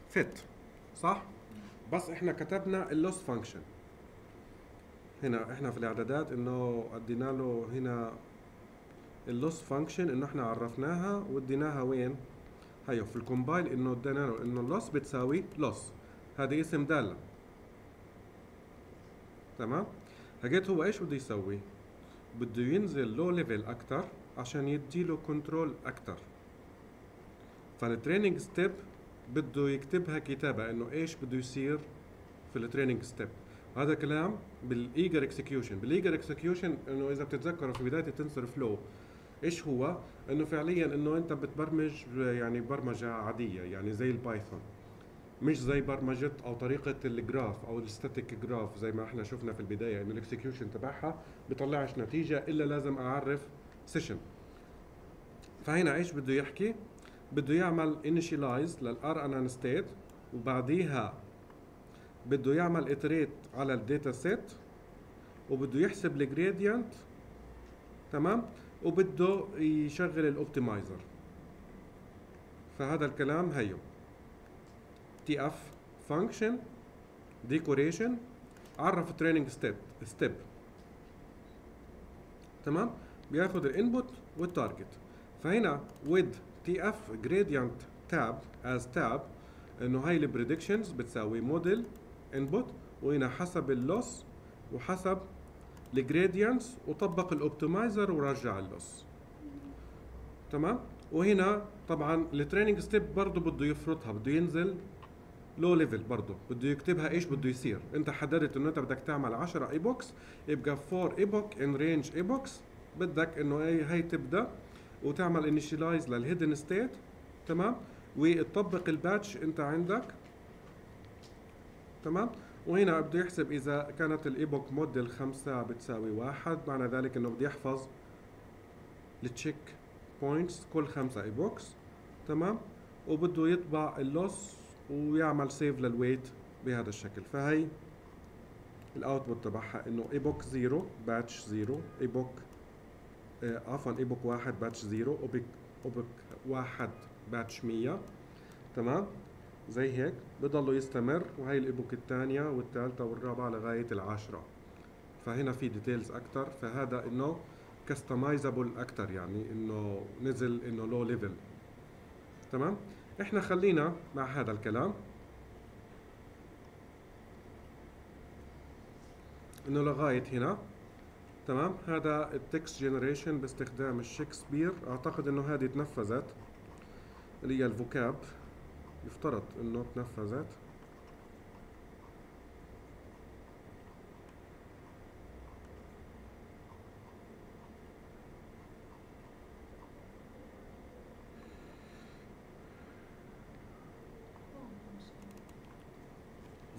fit صح؟ بس إحنا كتبنا ال loss function هنا إحنا في الإعدادات إنه أدينا له هنا ال loss function إنه إحنا عرفناها واديناها وين؟ هيو في ال compile إنه ادينا له إنه ال loss بتساوي loss. هذه اسم دالة. تمام؟ هجيت هو إيش بده يسوي؟ بده ينزل low level أكتر عشان يديله control أكتر. فال training step بده يكتبها كتابة إنه إيش بده يصير في ال training step هذا كلام بال eager execution بال eager execution إنه إذا بتتذكروا في بداية ال TensorFlow إيش هو؟ إنه فعليا إنه أنت بتبرمج يعني برمجة عادية يعني زي ال Python مش زي برمجة أو طريقة ال graph أو ال static graph زي ما إحنا شفنا في البداية إنه ال execution تبعها بيطلعش نتيجة إلا لازم أعرف session فهنا إيش بده يحكي؟ بده يعمل initialize لل RNN state وبعديها بده يعمل iterate على ال data set وبده يحسب ال gradient تمام؟ وبده يشغل ال optimizer فهذا الكلام هيو. tf function decoration عرف training step step تمام؟ بياخذ ال input وال target فهنا with tf gradient tape as tape إنه هاي ال predictions بتساوي model input وهنا حسب ال loss وحسب ال gradients وطبق ال optimizer ورجع ال loss تمام؟ وهنا طبعا ال training step برضه بده يفرضها بده ينزل low level برضه بده يكتبها إيش بده يصير. أنت حددت إنه أنت بدك تعمل 10 epochs يبقى for epoch in range epochs بدك إنه هي تبدأ وتعمل initialize لل hidden state تمام؟ وتطبق ال batch أنت عندك. تمام؟ وهنا بده يحسب إذا كانت ال epoch modulo خمسة بتساوي واحد معنى ذلك إنه بده يحفظ ال checkpoints كل خمسة epochs تمام؟ وبده يطبع ال loss ويعمل save لل weight بهذا الشكل. فهي ال output تبعها إنه epoch zero batch zero epoch عفوا epoch واحد batch zero epoch epoch واحد batch مية تمام؟ زي هيك بضلوا يستمر وهي ال epoch الثانية والثالثة والرابعة لغاية العاشرة. فهنا في details أكثر فهذا إنه customizable أكثر يعني إنه نزل إنه low level تمام؟ إحنا خلينا مع هذا الكلام. إنه لغاية هنا. تمام؟ هذا ال text generation باستخدام الشكسبير. أعتقد إنه هذه تنفذت اللي هي ال vocab. يفترض انه تنفذت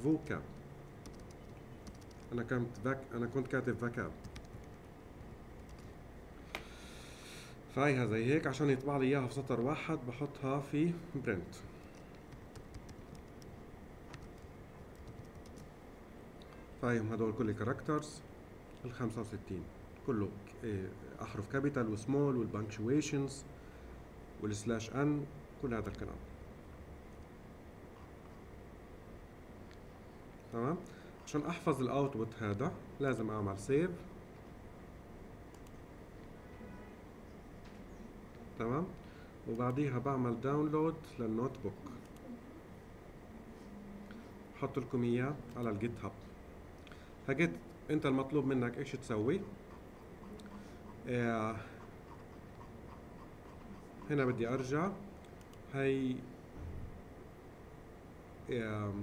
vocab أنا كنت فاك أنا كنت كاتب vocab فهيها زي هيك عشان يطبع لي إياها في سطر واحد بحطها في print فاهم هدول كل characters ال 65 كله إيه، أحرف capital و small وال punctuations وال slash n كل هذا الكلام. تمام؟ عشان أحفظ ال output هذا لازم أعمل save تمام؟ وبعديها بعمل download لل notebook بحط لكم إياه على ال GitHub هجيت انت المطلوب منك إيش تسوي؟ آه هنا بدي ارجع. هي آه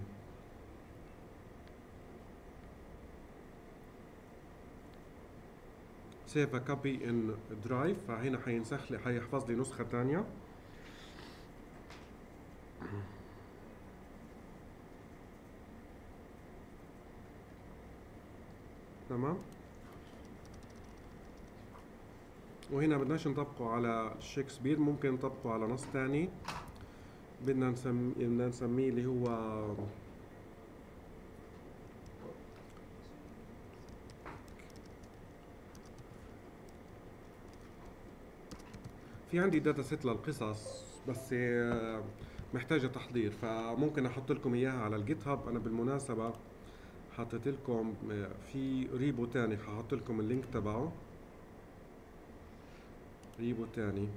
save copy in Drive فهنا حينسخ لي حيحفظ لي نسخة ثانية تمام؟ وهنا بدناش نطبقه على شكسبير ممكن نطبقه على نص تاني. بدنا نسمي بدنا نسميه اللي هو في عندي data set للقصص بس آه، محتاجة تحضير فممكن أحط لكم إياها على ال GitHub أنا بالمناسبة حطيت لكم في repo تاني ححط لكم ال link تبعه. repo تاني.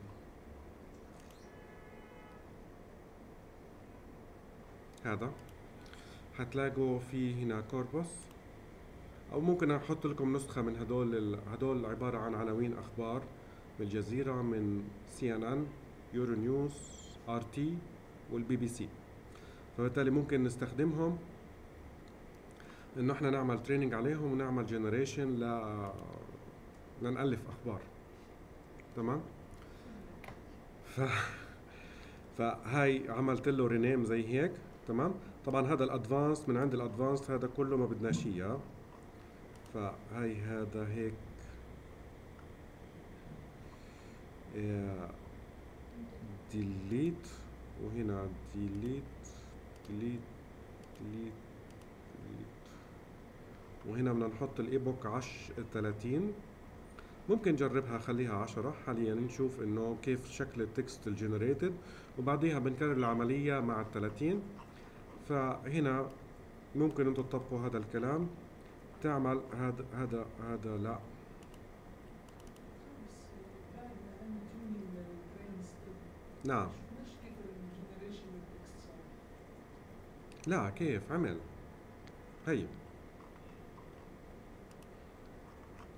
هذا. حتلاقوا في هنا corpus. أو ممكن أحط لكم نسخة من هدول ال- هدول عبارة عن عناوين أخبار من الجزيرة من سي ان ان يورو نيوز ار تي والبي بي سي. فبالتالي ممكن نستخدمهم. إنه إحنا نعمل training عليهم ونعمل generation ل لنألف أخبار. تمام؟ ف فهاي عملت له rename زي هيك. تمام؟ طبعا هذا ال advanced من عند ال advanced هذا كله ما بدناش إياه. فهاي هذا هيك. delete وهنا delete delete delete وهنا بدنا نحط ال epoch عش 30 ممكن نجربها خليها 10 حاليا نشوف إنه كيف شكل ال text ال generated وبعديها بنكرر العملية مع ال 30 فهنا ممكن أنتم تطبقوا هذا الكلام. تعمل هذا هذا هذا لا. نعم. لا كيف؟ عمل. هي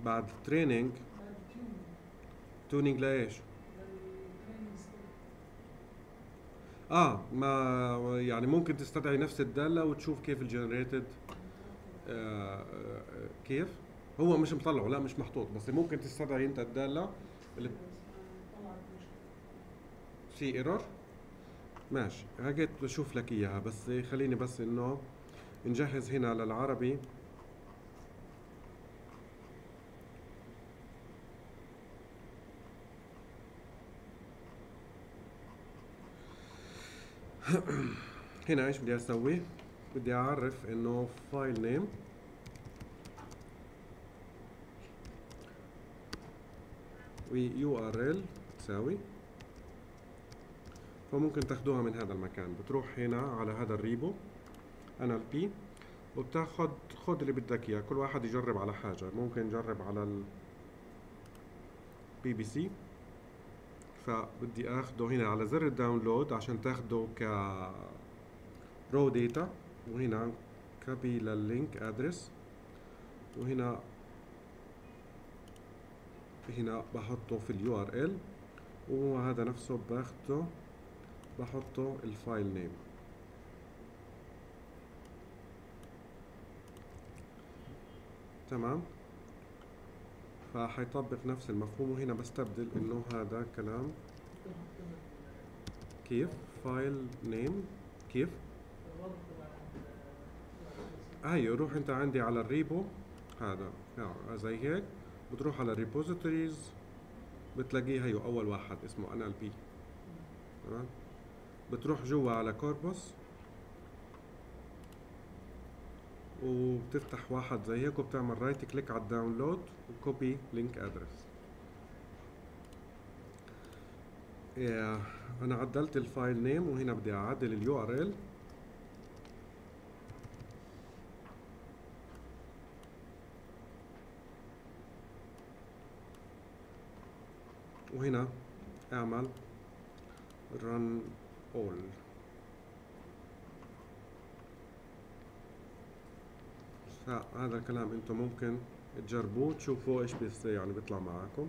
بعد تريننج بعد tuning تونينج لإيش. آه ما يعني ممكن تستدعي نفس الدالة وتشوف كيف الجنريتد آه آه، كيف هو مش مطلعه لا مش محطوط بس ممكن تستدعي أنت مشكلة. في error ماشي هاجت بشوف لك إياها بس خليني بس إنه نجهز هنا للعربي هنا إيش بدي أسوي؟ بدي أعرف إنه file name و URL تساوي. فممكن تاخدوها من هذا المكان. بتروح هنا على هذا ال repo NLP وبتاخد خد اللي بدك إياه. كل واحد يجرب على حاجة. ممكن نجرب على ال بي بي سي فبدي اخده هنا على زر ال download عشان تاخده ك raw data وهنا copy لل link address وهنا هنا بحطه في ال URL وهذا نفسه باخده بحطه ال file name تمام؟ فحيطبق نفس المفهوم وهنا بستبدل إنه هذا كلام. كيف؟ file name كيف؟ هاي روح أنت عندي على ال repo. هذا يعني زي هيك. بتروح على ال repositories بتلاقيه هيو أول واحد اسمه NLP تمام؟ بتروح جوا على corpus وبتفتح واحد زي هيك وبتعمل right click على ال download و copy link address أنا عدلت ال file name وهنا بدي أعدل ال URL وهنا أعمل run all. فهذا الكلام أنتم ممكن تجربوه تشوفوا إيش بيص يعني بيطلع معاكم.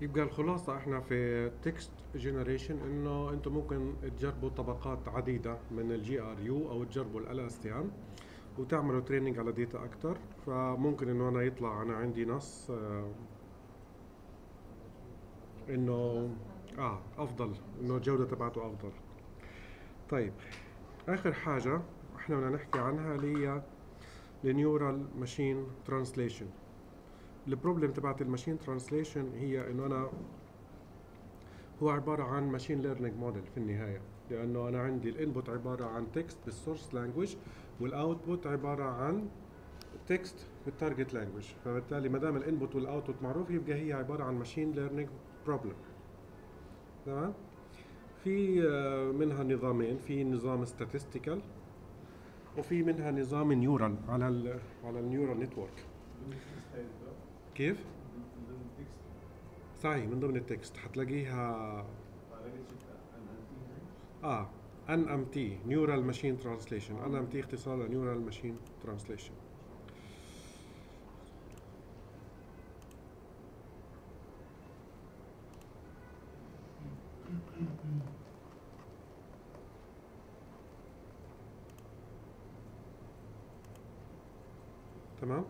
يبقى الخلاصة إحنا في text generation إنه أنتم ممكن تجربوا طبقات عديدة من ال GRU أو تجربوا LSTM وتعملوا training على data أكتر. فممكن إنه أنا يطلع أنا عندي نص آه إنه آه أفضل إنه الجودة تبعته أفضل. طيب آخر حاجة إحنا بدنا نحكي عنها اللي هي ال neural machine translation. ال problem تبعت ال machine translation هي إنه أنا هو عبارة عن machine learning model في النهاية. لأنه أنا عندي ال input عبارة عن text بال source language وال output عبارة عن text بال target language فبالتالي ما دام ال input وال output معروف يبقى هي عبارة عن machine learning problem تمام؟ في آه، منها نظامين. في نظام statistical وفي منها نظام neural على ال على ال neural network كيف؟ صحيح من ضمن ال text. حتلاقيها آه ان ام تي نيورال ماشين ترانسليشن ان ام تي اختصار ل neural machine translation تمام؟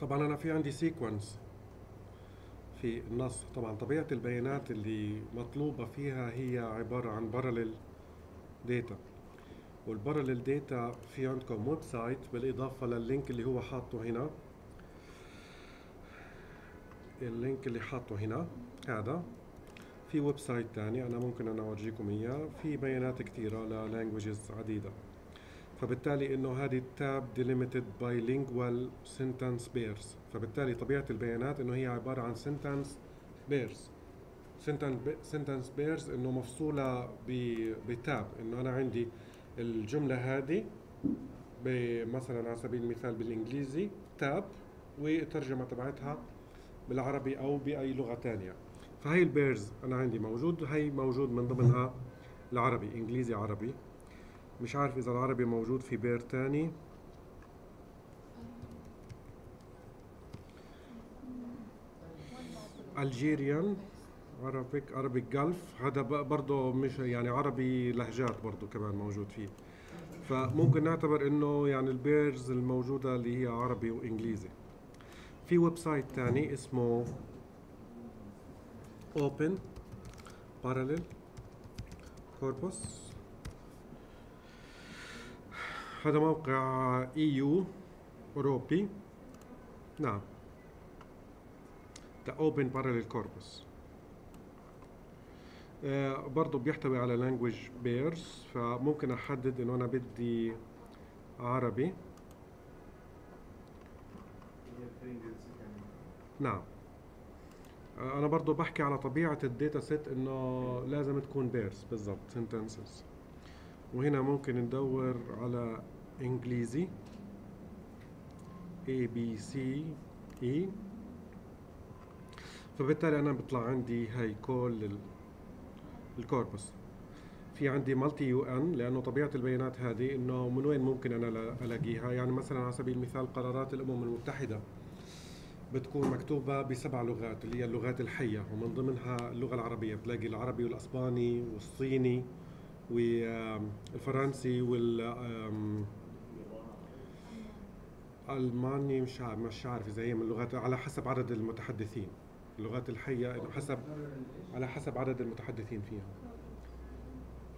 طبعا أنا في عندي sequence في النص. طبعا طبيعة البيانات اللي مطلوبة فيها هي عبارة عن parallel data وال parallel data في عندكم website بالإضافة لل link اللي هو حاطه هنا. ال link اللي حاطه هنا هذا. في website تاني أنا ممكن أنا أورجيكم إياه. في بيانات كتيرة ل languages عديدة. فبالتالي إنه هذه ال tab delimited bilingual sentence pairs فبالتالي طبيعة البيانات إنه هي عبارة عن pairs sentence sentence pairs إنه مفصولة بتاب. إنه أنا عندي الجملة هذه مثلا على سبيل المثال بالإنجليزي تاب والترجمة تبعتها بالعربي أو بأي لغة ثانية فهي البيرز أنا عندي موجود هي موجود من ضمنها العربي إنجليزي عربي. مش عارف إذا العربي موجود في بير تاني. الجيريان Arabic Arabic Gulf هذا برضه مش يعني عربي لهجات برضه كمان موجود فيه. فممكن نعتبر إنه يعني ال pairs الموجودة اللي هي عربي وإنجليزي. في website تاني اسمه open parallel corpus. هذا موقع EU أوروبي. نعم. The Open Parallel Corpus. آه برضه بيحتوي على language pairs فممكن أحدد إنه أنا بدي عربي. نعم. آه، أنا برضه بحكي على طبيعة ال dataset إنه لازم تكون pairs بالضبط sentences. وهنا ممكن ندور على إنجليزي. A B C E. فبالتالي أنا بيطلع عندي هاي كل ال- الكوربس في عندي مالتي يو ان لأنه طبيعة البيانات هذه إنه من وين ممكن أنا لا- ألاقيها؟ يعني مثلا على سبيل المثال قرارات الأمم المتحدة بتكون مكتوبة بسبع لغات اللي هي اللغات الحية ومن ضمنها اللغة العربية. بتلاقي العربي والأسباني والصيني. والفرنسي وال ألماني مش عارف مش عارف إذا هي من اللغات على حسب عدد المتحدثين. اللغات الحية انه حسب على حسب عدد المتحدثين فيها.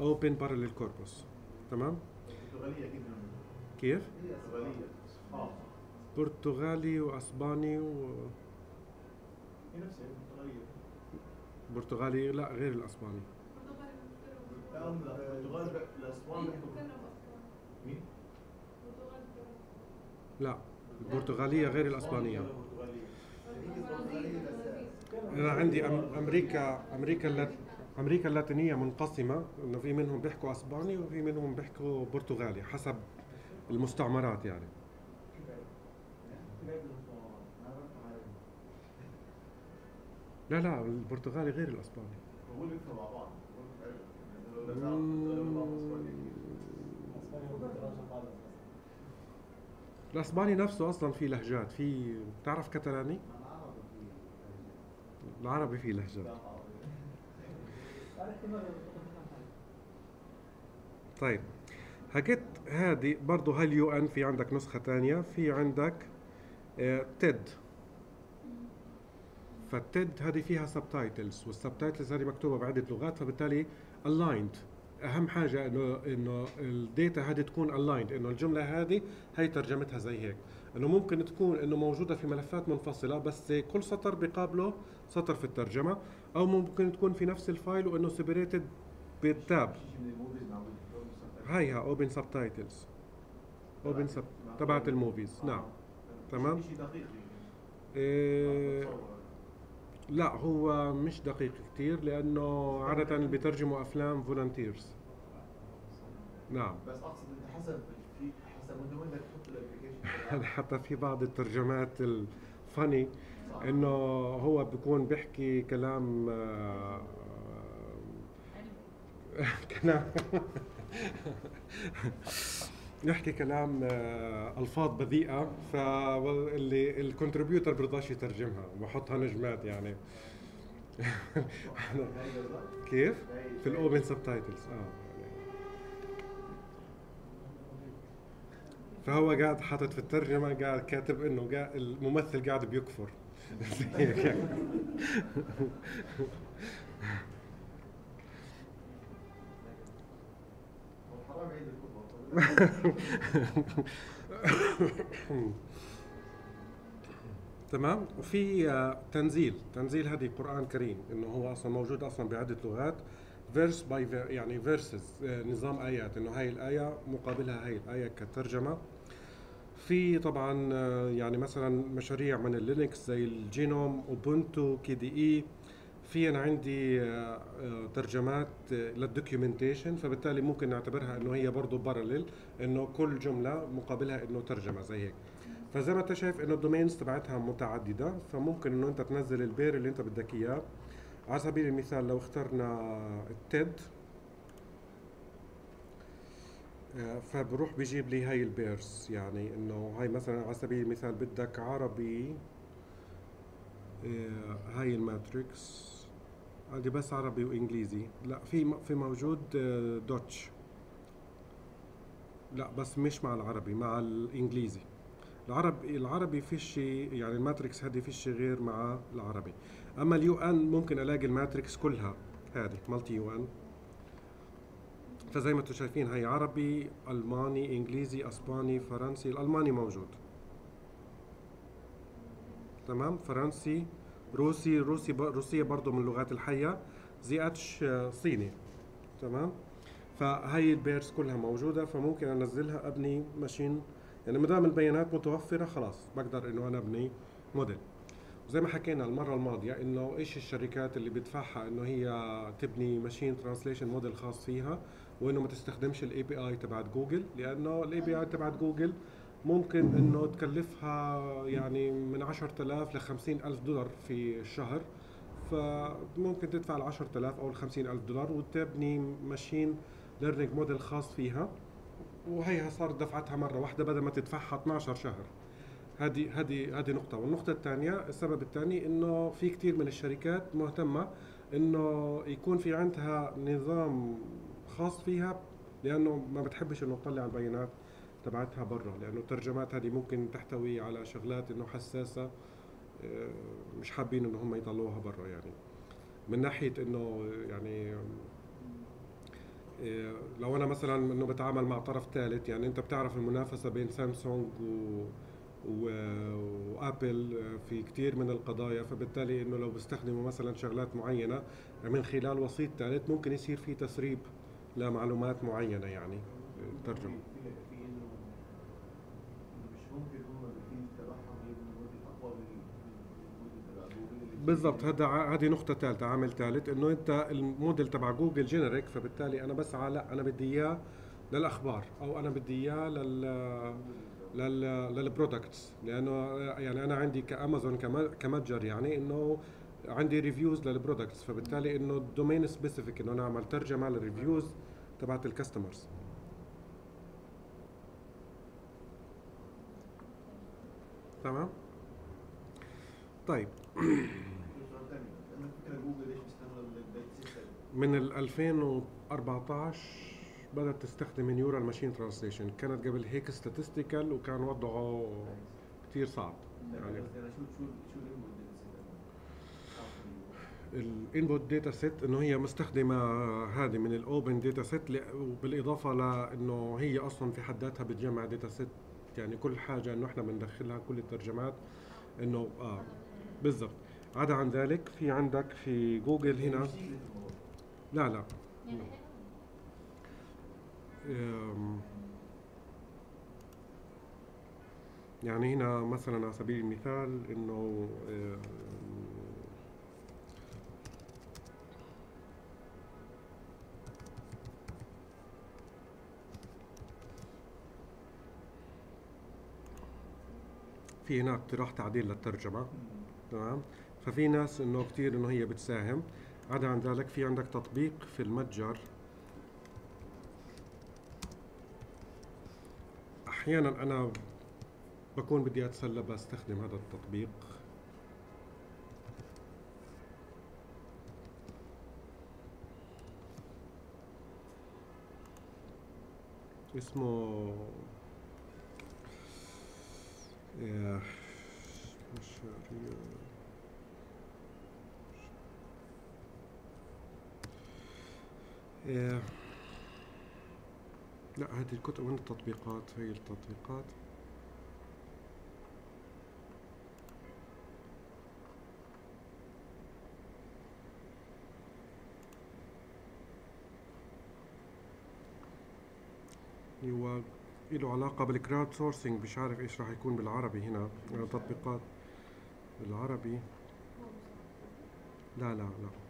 Open parallel corpus. تمام. كيف؟ برتغالي وأسباني برتغالية وبرتغالي لا غير الأسباني. لا البرتغالية غير الإسبانية. أنا عندي أمريكا أمريكا أمريكا اللاتينية منقسمة. إنه في منهم بيحكوا إسباني وفي منهم بيحكوا برتغالي حسب المستعمرات يعني. لا لا البرتغالي غير الإسباني. بيفهموا مع بعض الأسباني نفسه أصلا في لهجات في تعرف كتالاني العربي فيه لهجات. طيب حكيت هذه برضه هاي اليو إن في عندك نسخة تانية؟ في عندك TED. فال TED هذه فيها subtitles وال subtitles هذه مكتوبة بعدة لغات فبالتالي aligned أهم حاجة انه إنه ال data هذه تكون aligned إنه الجملة هذه هي ترجمتها زي هيك إنه ممكن تكون إنه موجودة في ملفات منفصلة بس كل سطر بيقابله سطر في الترجمة أو ممكن تكون في نفس ال file وإنه separated بال tab. هاي ها open subtitles open sub تبعت ال movies نعم تمام. شيء دقيق يمكن. إيه. لا هو مش دقيق كتير لأنه عادة اللي بيترجموا أفلام volunteers نعم. بس أقصد انت حسب في حسب انت وين بدك تحط ال application حتى في بعض الترجمات ال funny إنه هو بيكون بيحكي كلام آه، كلام. يحكي كلام آه، ألفاظ بذيئة فاللي ال contributor برضاش يترجمها بحطها نجمات يعني كيف؟ في ال open subtitles آه. فهو قاعد حاطط في الترجمة قاعد كاتب إنه قاعد الممثل قاعد بيكفر تمام؟ وفي آه، تنزيل. تنزيل هذه قرآن كريم إنه هو أصلا موجود أصلا بعدة لغات verse by يعني verses نظام آيات إنه هاي الآية مقابلها هاي الآية كترجمة. في طبعا آه، يعني مثلا مشاريع من ال Linux زي ال GNOME Ubuntu KDE في أنا عندي آه، آه، ترجمات آه، لل documentation فبالتالي ممكن نعتبرها إنه هي برضه parallel إنه كل جملة مقابلها إنه ترجمة زي هيك. فزي ما أنت شايف إنه ال domains تبعتها متعددة فممكن إنه أنت تنزل ال pair اللي أنت بدك إياه. على سبيل المثال لو اخترنا ال TED فبروح بيجيب لي هاي ال pairs يعني إنه هاي مثلا على سبيل المثال بدك عربي هاي ال matrix. هذه بس عربي وإنجليزي. لا في في موجود آه، Deutsch لا بس مش مع العربي مع الإنجليزي. العربي العربي فيش يعني ال matrix هذه فيش غير مع العربي. أما ال UN ممكن ألاقي ال matrix كلها هذه multi UN. فزي ما أنتم شايفين هي عربي ألماني إنجليزي أسباني فرنسي الألماني موجود. تمام؟ فرنسي روسي روسي. روسية برضه من اللغات الحية زي H آه، صيني. تمام؟ فهي ال pairs كلها موجودة فممكن أنزلها أبني machine. يعني ما دام البيانات متوفرة خلاص بقدر إنه أنا أبني موديل. زي ما حكينا المرة الماضية إنه إيش الشركات اللي بتدفعها إنه هي تبني machine translation model خاص فيها وإنه ما تستخدمش ال API تبعت جوجل لأنه ال API تبعت جوجل ممكن إنه تكلفها يعني من 10000 ل 50000 دولار في الشهر. فممكن تدفع ال 10000 أو ال 50000 دولار وتبني ماشين ليرنينج موديل خاص فيها. وهي صارت دفعتها مرة واحدة بدل ما تدفعها 12 شهر. هذه هذه هذه نقطة، والنقطة الثانية السبب الثاني إنه في كثير من الشركات مهتمة إنه يكون في عندها نظام خاص فيها لأنه ما بتحبش إنه تطلع البيانات. تبعتها برا لأنه الترجمات هذه ممكن تحتوي على شغلات إنه حساسة آه، مش حابين إنه هم يطلعوها برا يعني. من ناحية إنه يعني آه، لو أنا مثلا إنه بتعامل مع طرف ثالث يعني أنت بتعرف المنافسة بين سامسونج و و- وآبل في كثير من القضايا. فبالتالي إنه لو بيستخدموا مثلا شغلات معينة من خلال وسيط ثالث ممكن يصير في تسريب لمعلومات معينة يعني ترجمة في في انه إنه مش ممكن هم بال field تبعهم يبنوا موديل اقوى من من الموديل تبع جوجل اللي بالضبط هذا هذه نقطة ثالثة عامل ثالث إنه أنت الموديل تبع جوجل generic فبالتالي أنا بسعى لا أنا بدي إياه للأخبار أو أنا بدي إياه لل لل لل products لأنه يعني أنا عندي كأمازون كم- كمتجر يعني إنه عندي reviews لل products فبالتالي إنه ال domain specific إنه أنا اعمل ترجمة لل reviews تبعت ال customers تمام؟ طيب سؤال ثاني لما فكره جوجل ليش بيستعملوا ال beta system من ال 2014 بدأت تستخدم نيورال ماشين ترانسليشن. كانت قبل هيك statistical وكان وضعه كتير صعب. يعني ال input data set إنه هي مستخدمة هذه من ال open data set بالاضافه لأنه هي أصلا في حد ذاتها بتجمع data set يعني كل حاجة إنه إحنا بندخلها كل الترجمات إنه آه بالضبط. عدا عن ذلك في عندك في جوجل هنا. لا لا. يعني يعني هنا مثلا على سبيل المثال إنه في هنا اقتراح تعديل للترجمة تمام؟ ففي ناس إنه كثير إنه هي بتساهم. عدا عن ذلك في عندك تطبيق في المتجر. أحيانا أنا بكون بدي أتسلى بستخدم هذا التطبيق. اسمه يا مشاريع إيه. لا هذه الكتب من التطبيقات؟ هي التطبيقات. هو له علاقة بال crowdsourcing مش عارف إيش راح يكون بالعربي هنا. آه، تطبيقات بالعربي. لا لا لا.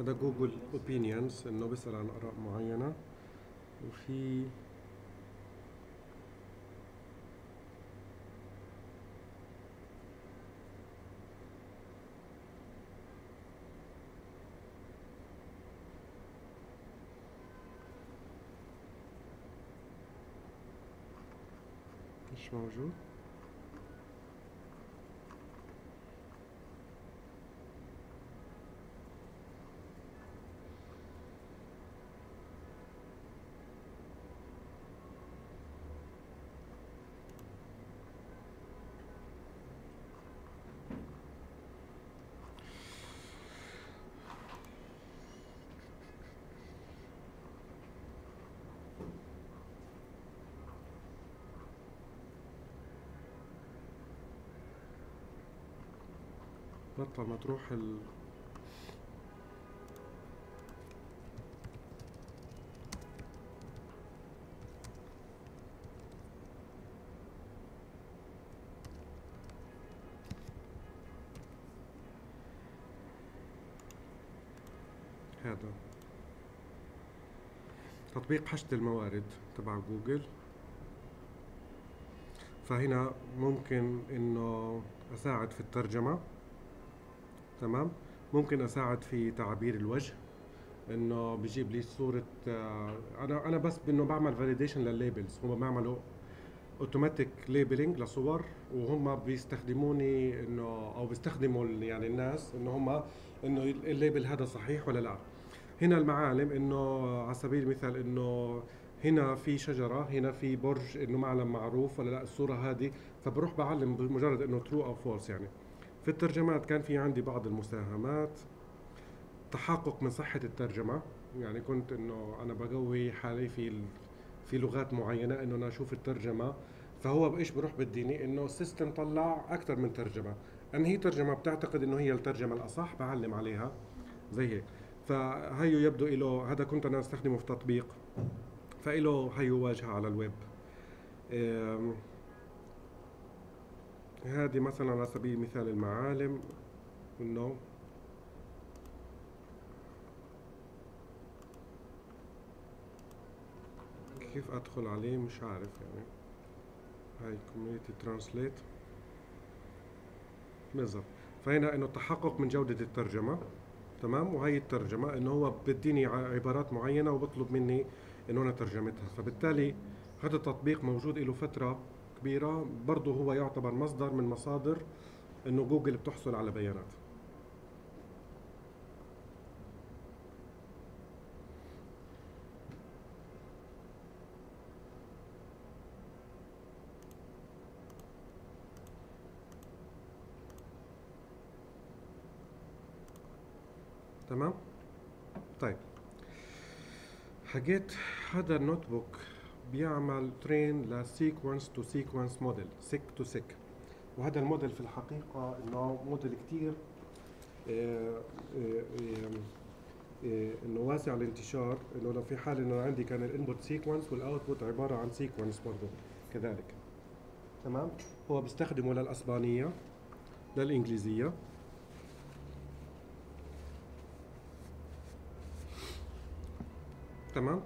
هذا جوجل opinions إنه بيسأل عن آراء معينة. وفي مش موجود. بطل ما تروح ال هذا. تطبيق حشد الموارد تبع جوجل. فهنا ممكن إنه أساعد في الترجمة. تمام؟ ممكن أساعد في تعابير الوجه إنه بجيب لي صورة آه، أنا أنا بس انه بعمل validation لل labels هم بيعملوا automatic labeling لصور وهم بيستخدموني إنه أو بيستخدموا يعني الناس إنه هم إنه ال label هذا صحيح ولا لا. هنا المعالم إنه على سبيل المثال إنه هنا في شجرة هنا في برج إنه معلم معروف ولا لا الصورة هذه فبروح بعلم بمجرد إنه true أو false يعني. في الترجمات كان في عندي بعض المساهمات تحقق من صحة الترجمة. يعني كنت إنه أنا بقوي حالي في في لغات معينة إنه أنا أشوف الترجمة. فهو بايش بروح بديني؟ إنه ال system طلع أكثر من ترجمة. أن هي ترجمة بتعتقد إنه هي الترجمة الأصح بعلم عليها. زي هيك. فهيو يبدو له هذا كنت أنا أستخدمه في تطبيق. فإله هيو واجهة على الويب. هذه مثلا على سبيل المثال المعالم انه كيف أدخل عليه؟ مش عارف يعني. هاي community translate بالضبط. فهنا إنه التحقق من جودة الترجمة. تمام؟ وهي الترجمة إنه هو بديني عبارات معينة وبطلب مني إنه أنا ترجمتها. فبالتالي هذا التطبيق موجود له فترة كبيرة برضه هو يعتبر مصدر من مصادر انه جوجل بتحصل على بيانات. تمام؟ طيب. حكيت هذا ال notebook بيعمل train ل sequence to sequence model seq to seq وهذا الموديل في الحقيقة إنه موديل كتير آه، آه، آه، إنه واسع الانتشار إنه لو في حال إنه عندي كان ال input sequence وال output عبارة عن sequence برضه كذلك. تمام؟ هو بيستخدمه للأسبانية للإنجليزية. تمام؟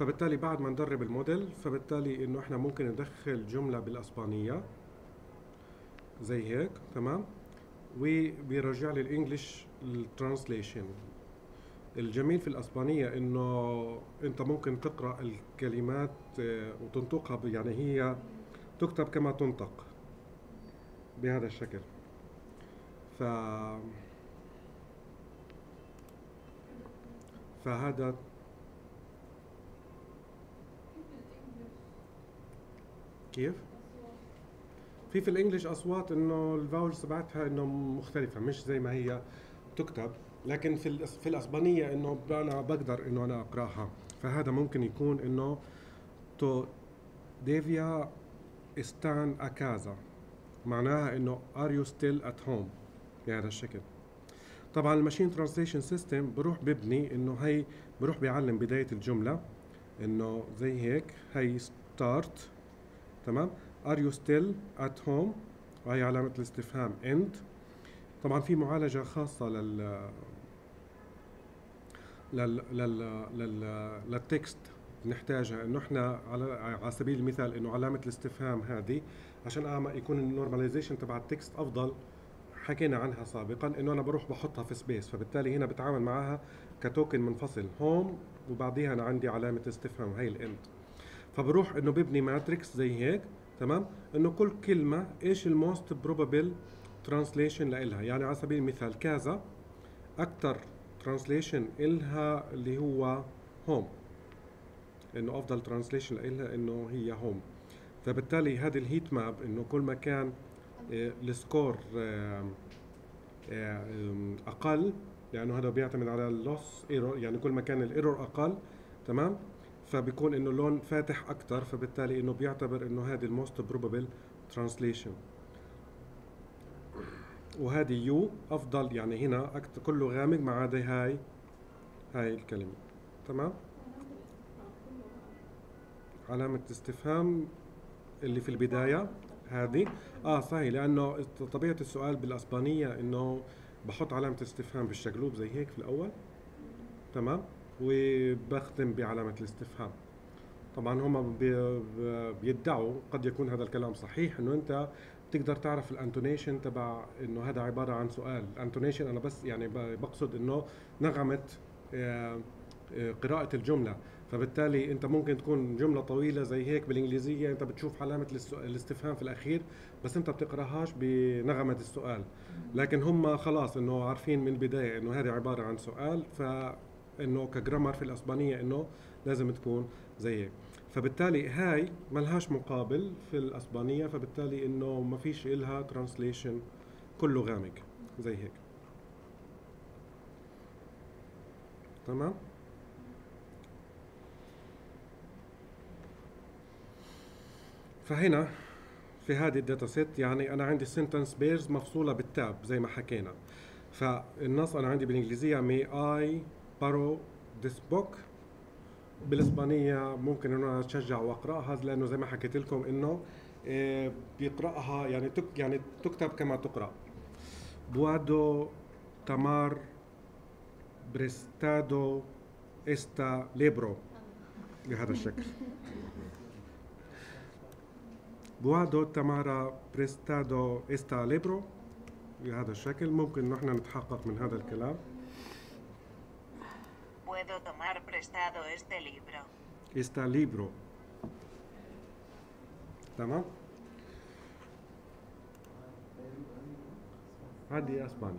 فبالتالي بعد ما ندرب الموديل فبالتالي إنه إحنا ممكن ندخل جملة بالإسبانية. زي هيك تمام؟ وبيرجع لي ال English ال translation. الجميل في الإسبانية إنه أنت ممكن تقرأ الكلمات آه، وتنطقها يعني هي تكتب كما تنطق. بهذا الشكل. ف فهذا كيف؟ في في الإنجليش أصوات إنه الفاولز تبعتها إنه مختلفة مش زي ما هي تكتب لكن في في الأسبانية إنه أنا بقدر إنه أنا أقرأها. فهذا ممكن يكون إنه todavía están en casa معناها إنه are you still at home بهذا الشكل. طبعا ال machine translation system بروح ببني إنه هي بروح بيعلم بداية الجملة إنه زي هيك هي start تمام؟ are you still at home وهي علامة الاستفهام. end طبعا في معالجة خاصة لل لل لل لل لل text نحتاجها إنه إحنا على على سبيل المثال إنه علامة الاستفهام هذه عشان أعمل يكون ال normalization تبع ال text أفضل حكينا عنها سابقا إنه أنا بروح بحطها في space فبالتالي هنا بتعامل معها ك token منفصل. home وبعديها أنا عندي علامة استفهام هي ال end فبروح إنه ببني matrix زي هيك تمام؟ إنه كل كلمة إيش ال most probable translation لإلها؟ يعني على سبيل المثال كذا أكثر translation إلها اللي هو home إنه أفضل translation لإلها إنه هي home فبالتالي هذه ال heat map إنه كل ما كان آه، ال score آه، آه، أقل لأنه هذا بيعتمد على ال loss error يعني كل ما كان ال error أقل تمام؟ فبيكون إنه اللون فاتح أكثر فبالتالي إنه بيعتبر إنه هذه ال most probable translation وهذه يو أفضل يعني هنا أكتر كله غامق ما عدا هاي هاي الكلمة. تمام؟ علامة استفهام اللي في البداية هذه. آه صحيح لأنه طبيعة السؤال بالأسبانية إنه بحط علامة استفهام بالشقلوب زي هيك في الأول. تمام؟ وبختم بعلامة الاستفهام. طبعا هم بي- بيدعوا قد يكون هذا الكلام صحيح إنه أنت بتقدر تعرف ال intonation تبع إنه هذا عبارة عن سؤال. ال intonation أنا بس يعني بقصد إنه نغمة آه، آه، قراءة الجملة. فبالتالي أنت ممكن تكون جملة طويلة زي هيك بالإنجليزية أنت بتشوف علامة الاس- الاستفهام في الأخير بس أنت بتقراهاش بنغمة السؤال. لكن هم خلاص إنه عارفين من البداية إنه هذه عبارة عن سؤال فانه ك grammar في الأسبانية إنه لازم تكون زي هيك فبالتالي هاي ملهاش مقابل في الأسبانية فبالتالي إنه ما فيش إلها translation كله غامق زي هيك. تمام؟ فهنا في هذه ال data set يعني أنا عندي ال sentence pairs مفصولة بال tab زي ما حكينا. فالنص أنا عندي بالإنجليزية may I borrow this book بالإسبانية ممكن إنه أنا اتشجع وأقرأها لأنه زي ما حكيت لكم إنه آه، بيقرأها يعني تك يعني تكتب كما تقرأ. puedo tomar prestado este libro. بهذا الشكل. puedo tomar prestado este libro. بهذا الشكل. ممكن نحن نتحقق من هذا الكلام. ¿Puedo tomar prestado este libro? está libro تمام هذه اسباني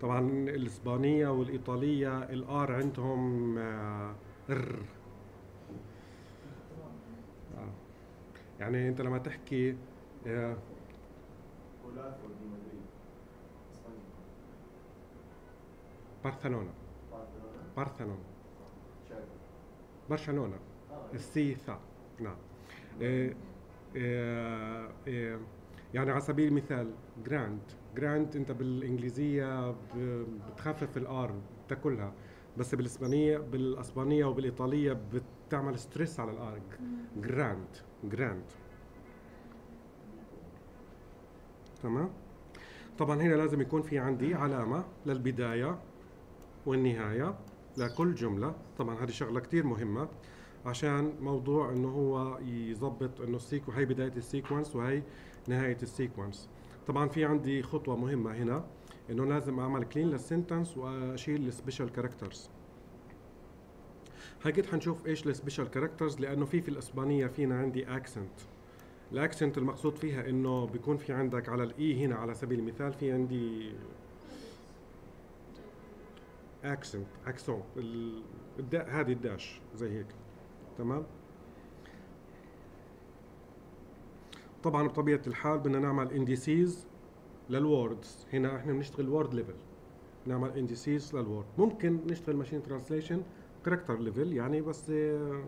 طبعا الإسبانية والإيطالية الآر عندهم آه، ر آه. يعني أنت لما تحكي آه، كولافو دي مدريد اسبانيا برشلونه برشلونه برشلونه السي ثا نعم يعني على سبيل المثال جراند جراند أنت بالإنجليزية بتخفف الآر بتاكلها بس بالإسبانية بالأسبانية وبالإيطالية بتعمل stress على ال R. grande grande تمام؟ طبعا هنا لازم يكون في عندي علامة للبداية. والنهاية لكل جملة. طبعا هذه شغلة كتير مهمة عشان موضوع إنه هو يظبط إنه ال seq هي بداية ال sequence وهي نهاية ال sequence. طبعا في عندي خطوة مهمة هنا إنه لازم أعمل clean لل sentence وأشيل ال special characters هيك حنشوف إيش ال special characters لأنه في في الإسبانية فينا عندي accent ال accent المقصود فيها إنه بيكون في عندك على ال E هنا على سبيل المثال في عندي accent اكسون هذه ال dash زي هيك. تمام؟ طبعا بطبيعة الحال بدنا نعمل indices لل words هنا إحنا بنشتغل word level نعمل indices لل word ممكن نشتغل machine translation character level يعني بس آه،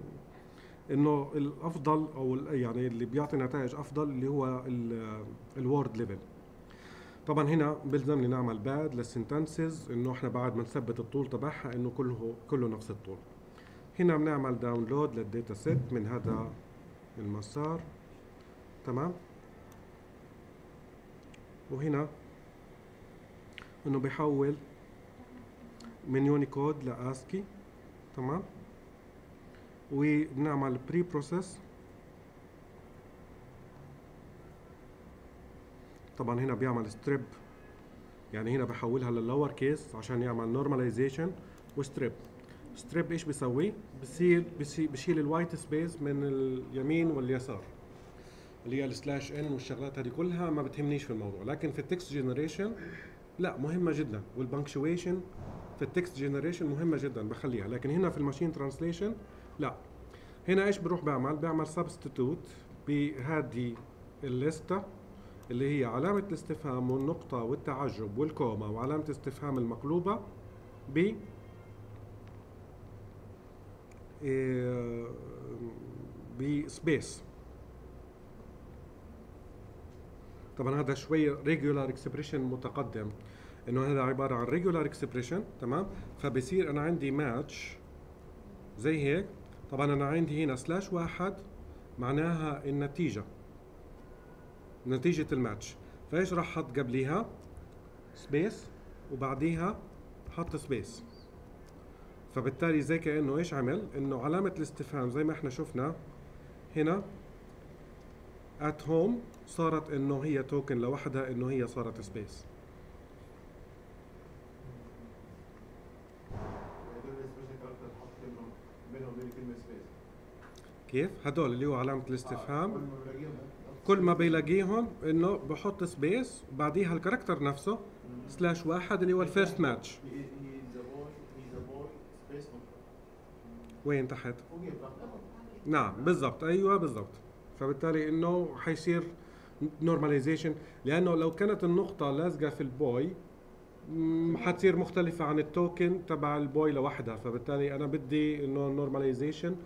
إنه الأفضل أو يعني اللي بيعطي نتائج أفضل اللي هو ال word level طبعا هنا بلزمني نعمل pad لل sentences إنه إحنا بعد ما نثبت الطول تبعها إنه كله كله نفس الطول. هنا بنعمل download لل data set من هذا المسار. تمام؟ وهنا إنه بيحول من Unicode ل ASCII تمام؟ وبنعمل preprocess طبعا هنا بيعمل strip يعني هنا بحولها لل lower case عشان يعمل normalization و strip strip إيش بيسوي؟ بصير بصي- بشيل ال white space من اليمين واليسار اللي هي ال slash n والشغلات هذه كلها ما بتهمنيش في الموضوع. لكن في ال text generation لا مهمة جدا. وال punctuation في ال text generation مهمة جدا بخليها. لكن هنا في ال machine translation لا. هنا إيش بروح بعمل؟ بعمل substitute بهذه ال list ه اللي هي علامة الاستفهام والنقطة والتعجب وال comma وعلامة الاستفهام المقلوبة ب إيه، ب space طبعا هذا شوي regular expression متقدم. إنه هذا عبارة عن regular expression تمام؟ فبصير أنا عندي ماتش زي هيك. طبعا أنا عندي هنا slash واحد معناها النتيجة. نتيجة الماتش. فايش راح حط قبليها؟ space. وبعديها حط space. فبالتالي زي كأنه إيش عمل؟ إنه علامة الاستفهام زي ما إحنا شفنا هنا at home صارت إنه هي token لوحدها إنه هي صارت space. كيف؟ هدول اللي هو علامة الاستفهام. كل ما. بيلاقيهم إنه بحط space وبعديها ال character نفسه. slash واحد اللي هو ال first match. وين تحت. نعم بالضبط أيوه بالضبط فبالتالي إنه حيصير normalization لأنه لو كانت النقطة لازقة في ال boy حتصير مختلفة عن ال token تبع ال boy لوحدها فبالتالي أنا بدي إنه normalization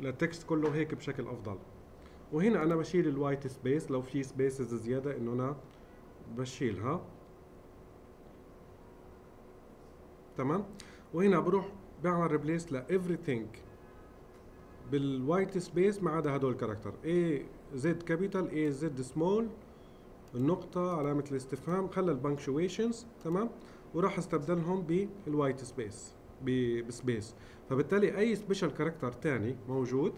لل text كله هيك بشكل أفضل وهنا أنا بشيل ال white space لو في spaces زيادة إنه أنا بشيلها. تمام؟ وهنا بروح بعمل replace ل everything بال white space ما عدا هدول ال character A Z capital A Z سمول النقطة علامة الاستفهام خلى ال punctuations تمام؟ وراح استبدلهم بال white space ب space فبالتالي أي special character تاني موجود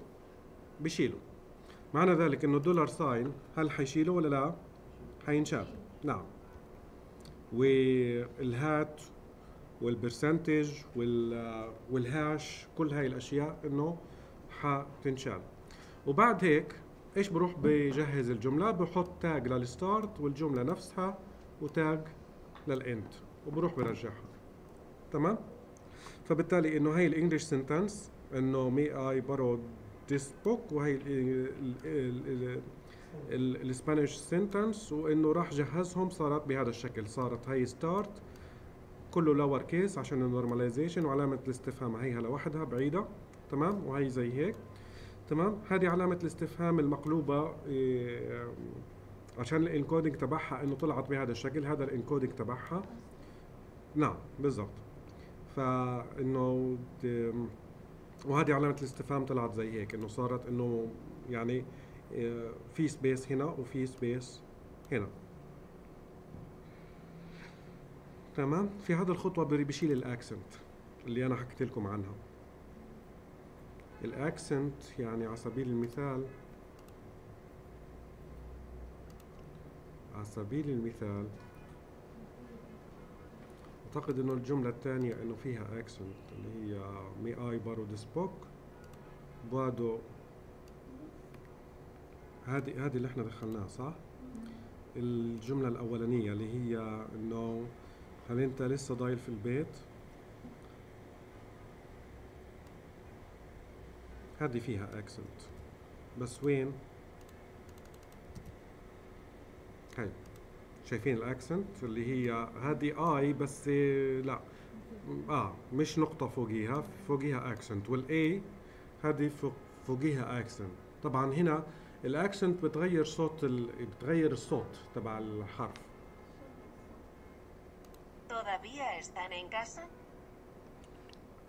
بشيله. معنى ذلك إنه dollar sign هل حيشيله ولا لا؟ حينشال نعم. وال hat وال percentage وال وال hash كل هاي الأشياء إنه حتنشال وبعد هيك إيش بروح بجهز الجملة؟ بحط tag لل start والجملة نفسها و tag لل end وبروح برجعها. تمام؟ فبالتالي إنه هي ال English sentence إنه may I borrowed this book وهي ال Spanish sentence وإنه راح جهزهم صارت بهذا الشكل. صارت هي start كله lower case عشان ال normalization وعلامة الاستفهام. هيها لوحدها بعيدة. تمام؟ وهي زي هيك. تمام؟ هذه علامة الاستفهام المقلوبة إيه، عشان ال encoding تبعها إنه طلعت بهذا الشكل هذا ال encoding تبعها. نعم بالضبط. فإنه وهذه علامة الاستفهام طلعت زي هيك إنه صارت إنه يعني آه، في space هنا وفي space هنا. تمام؟ في هذا الخطوة بشيل ال accent اللي أنا حكيت لكم عنها. ال accent يعني على سبيل المثال على سبيل المثال أعتقد إنه الجملة الثانية إنه فيها accent اللي هي may I borrow this book puedo هذه هذه اللي إحنا دخلناها صح؟ الجملة الأولانية اللي هي إنه هل أنت لسه ضايل في البيت؟ هذه فيها accent بس وين؟ هاي شايفين ال accent اللي هي هذه I بس لا. آه مش نقطة فوقيها فوقيها accent وال I هذه فوق فوقيها accent طبعا هنا ال accent بتغير صوت ال... بتغير الصوت تبع الحرف. ¿Todavía están en casa?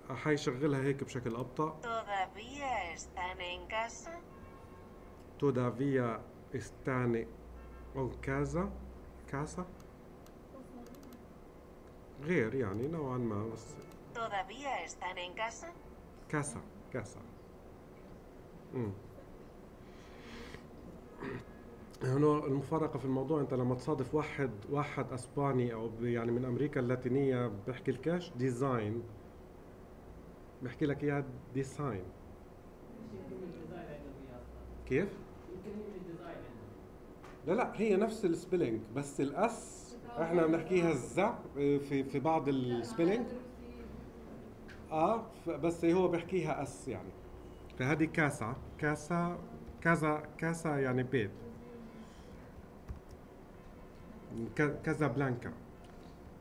حيشغلها هيك بشكل أبطأ. ¿Todavía están en casa? todavía están en casa. Casa? غير يعني نوعا ما بس ¿Todavía están en casa? casa casa امم هنا المفارقة في الموضوع أنت لما تصادف واحد واحد أسباني أو ب- يعني من أمريكا اللاتينية بيحكي الكاش design بيحكي لك إياها design كيف؟ لا لا هي نفس ال spelling بس ال S إحنا بنحكيها ال Z في في بعض ال spelling آه بس هو بيحكيها S يعني. فهذه casa. casa كذا casa يعني بيت. ك- كازابلانكا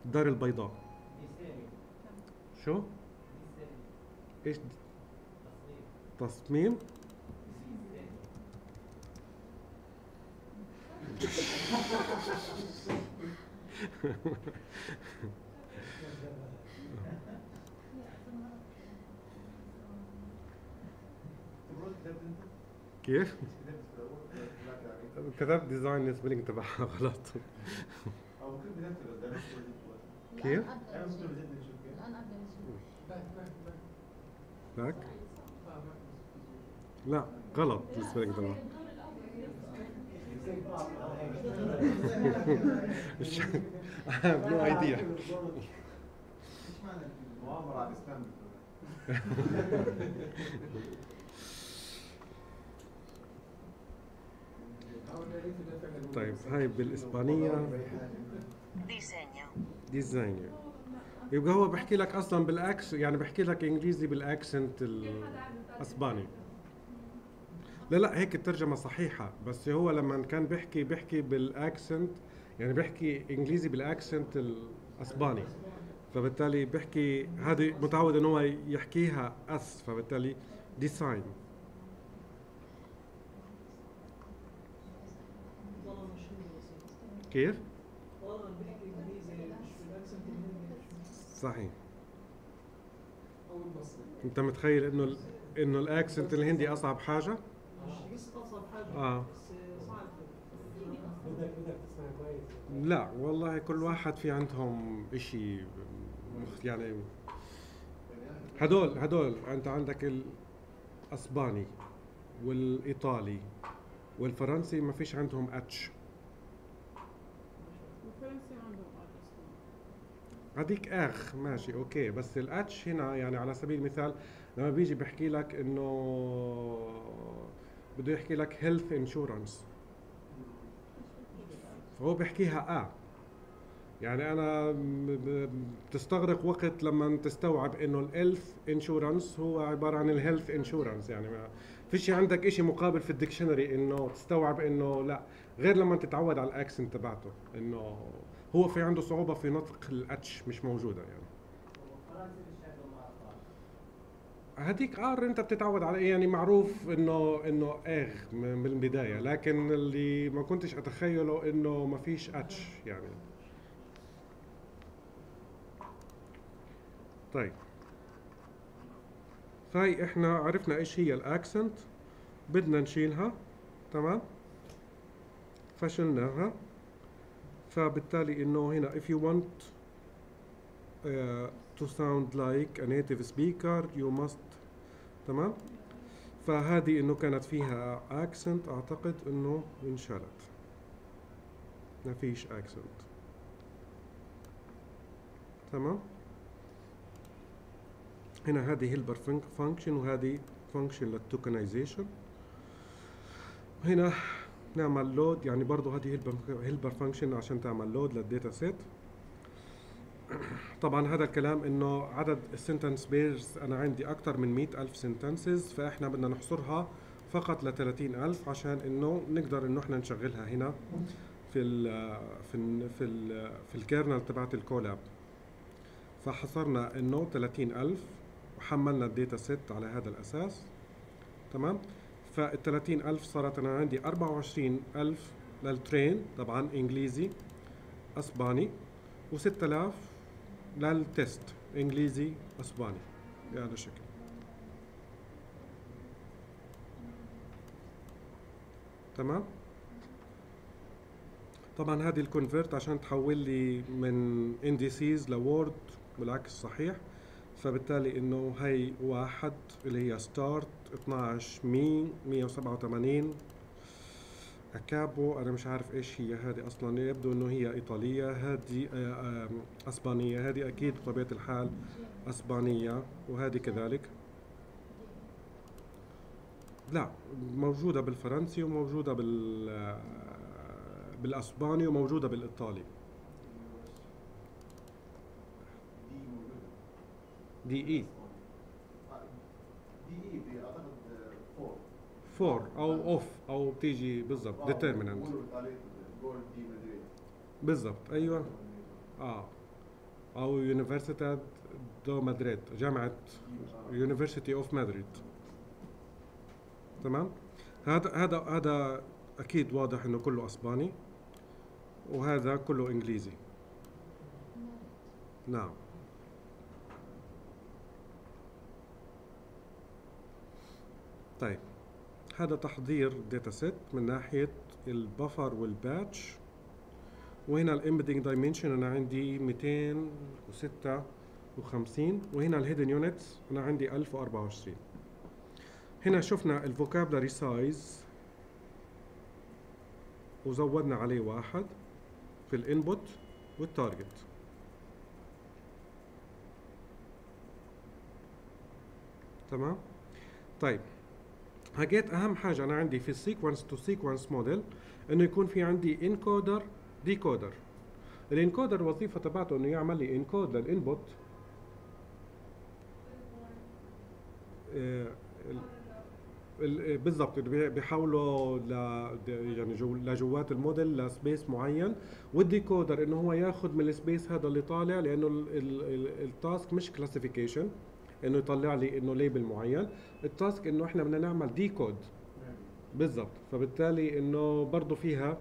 الدار البيضاء. شو؟ إيش؟ تصميم؟ تبغى كتبت انت؟ كيف؟ كتبت في الأول طلعت عليك كتبت ديزاين السبيلينج تبعها غلط أو ممكن كتبت بس ده مش كويس. كيف؟ الآن أنا أبدأ ممكن نشوف. بزيد نشوف كده الآن أبدأ نشوف. Back. لا غلط ال spelling تبعها I have no idea طيب هاي بالإسبانية. Diseño. Designer يبقى هو بحكي لك أصلا بال accent يعني بحكي لك إنجليزي بال accent الأسباني. لا لا هيك الترجمة صحيحة بس هو لما كان بيحكي بيحكي بال accent يعني بيحكي إنجليزي بال accent الأسباني فبالتالي بيحكي هذه متعود انه هو يحكيها S فبالتالي بسيط. كيف؟ صحيح أنت متخيل إنه إنه الاكسنت الهندي أصعب حاجة؟ كويس لا والله كل واحد في عندهم إشي مخ- يعني هدول هدول أنت عندك الأسباني والإيطالي والفرنسي ما فيش عندهم H. الفرنسي عندهم. هذيك آخ ماشي أوكي. بس ال H هنا يعني على سبيل المثال لما بيجي بحكي لك إنه بده يحكي لك health insurance فهو بيحكيها آه. يعني أنا بتستغرق وقت لما تستوعب إنه ال health insurance هو عبارة عن ال health insurance يعني ما فيش عندك إشي مقابل في ال dictionary إنه تستوعب إنه لا. غير لما تتعود على ال accent تبعته إنه هو في عنده صعوبة في نطق ال H مش موجودة يعني. هديك R أنت بتتعود على يعني معروف إنه إنه آغ من البداية لكن اللي ما كنتش أتخيله إنه ما فيش H يعني. طيب. فهي إحنا عرفنا إيش هي الأكسنت. بدنا نشيلها. تمام؟ فشلناها. فبالتالي إنه هنا if you want uh, to sound like a native speaker you must تمام؟ فهذه إنه كانت فيها accent أعتقد إنه انشالت. ما فيش accent. تمام؟ هنا هذه helper function وهذه function لل tokenization هنا نعمل load يعني برضه هذه helper function عشان تعمل load لل data set طبعا هذا الكلام إنه عدد ال sentence pairs أنا عندي أكثر من مئة ألف sentences فإحنا بدنا نحصرها فقط ل ألف عشان إنه نقدر إنه إحنا نشغلها هنا في ال في ال في ال في ال kernel تبعت ال Colab فحصرنا إنه 30000 وحملنا ال data set على هذا الأساس. تمام؟ فال 30000 صارت أنا عندي 24000 لل train طبعا إنجليزي أسباني و6000 لل test إنجليزي أسباني. بهذا الشكل. تمام؟ طبعا هذه ال convert عشان تحول لي من indices ل word بالعكس صحيح. فبالتالي إنه هي واحد اللي هي start 12 مي 187 acabo أنا مش عارف إيش هي. هذه أصلا يبدو إنه هي إيطالية هذه أسبانية. هذه أكيد بطبيعة الحال أسبانية وهذه كذلك. لا موجودة بالفرنسي وموجودة بال آه، بالأسباني وموجودة بالإيطالي. D E D E أعتقد for. for أو of أو بتيجي بالضبط determinant بالضبط أيوه. آه. أو university de مدريد جامعة university of مدريد تمام؟ هذا هذا هذا أكيد واضح إنه كله أسباني وهذا كله إنجليزي. نعم. طيب. هذا تحضير data set من ناحية ال buffer وال batch. وهنا ال embedding dimension أنا عندي 256 وهنا ال hidden units أنا عندي 1024 هنا شفنا ال vocabulary size وزودنا عليه واحد في ال input وال target تمام؟ طيب. حاجات أهم حاجة أنا عندي في ال sequence to sequence model إنه يكون في عندي encoder decoder ال encoder الوظيفه تبعته إنه يعمل لي encode لل input آه، ال- ال- بالضبط بي- بيحولوا ل يعني جو لجوات ال model ل space معين. وال decoder إنه هو ياخذ من ال space هذا اللي طالع لأنه ال- ال- ال- ال task مش classification إنه يطلع لي إنه label معين. ال task إنه إحنا بدنا نعمل decode بالضبط. فبالتالي إنه برضه فيها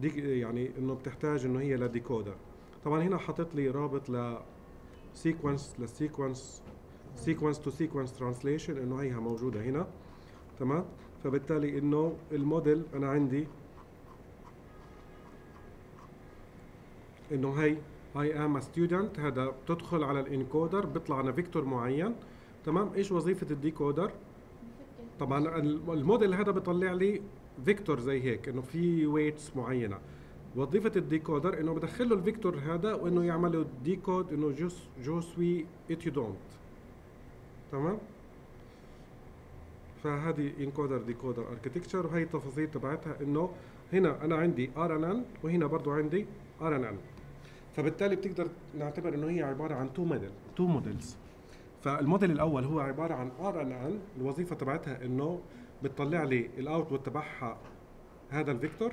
دي يعني إنه بتحتاج إنه هي ل decoder طبعا هنا حاطط لي رابط ل sequence لل sequence sequence to sequence translation إنه هيها موجودة هنا. تمام؟ فبالتالي إنه الموديل أنا عندي إنه هي I am student هذا بتدخل على ال encoder بيطلع لنا vector معين. تمام؟ إيش وظيفة ال decoder؟ طبعا ال- الموديل هذا بيطلع لي vector زي هيك إنه في weights معينة. وظيفة ال decoder إنه بدخل له ال vector هذا وإنه يعمل له decode إنه جوس جو سوي إت يو دونت. تمام؟ فهذه encoder decoder architecture وهي التفاصيل تبعتها إنه هنا أنا عندي RNN وهنا برضو عندي RNN فبالتالي بتقدر نعتبر إنه هي عبارة عن two model two models فال model الأول هو عبارة عن RNN الوظيفة تبعتها إنه بتطلع لي ال output تبعها هذا ال vector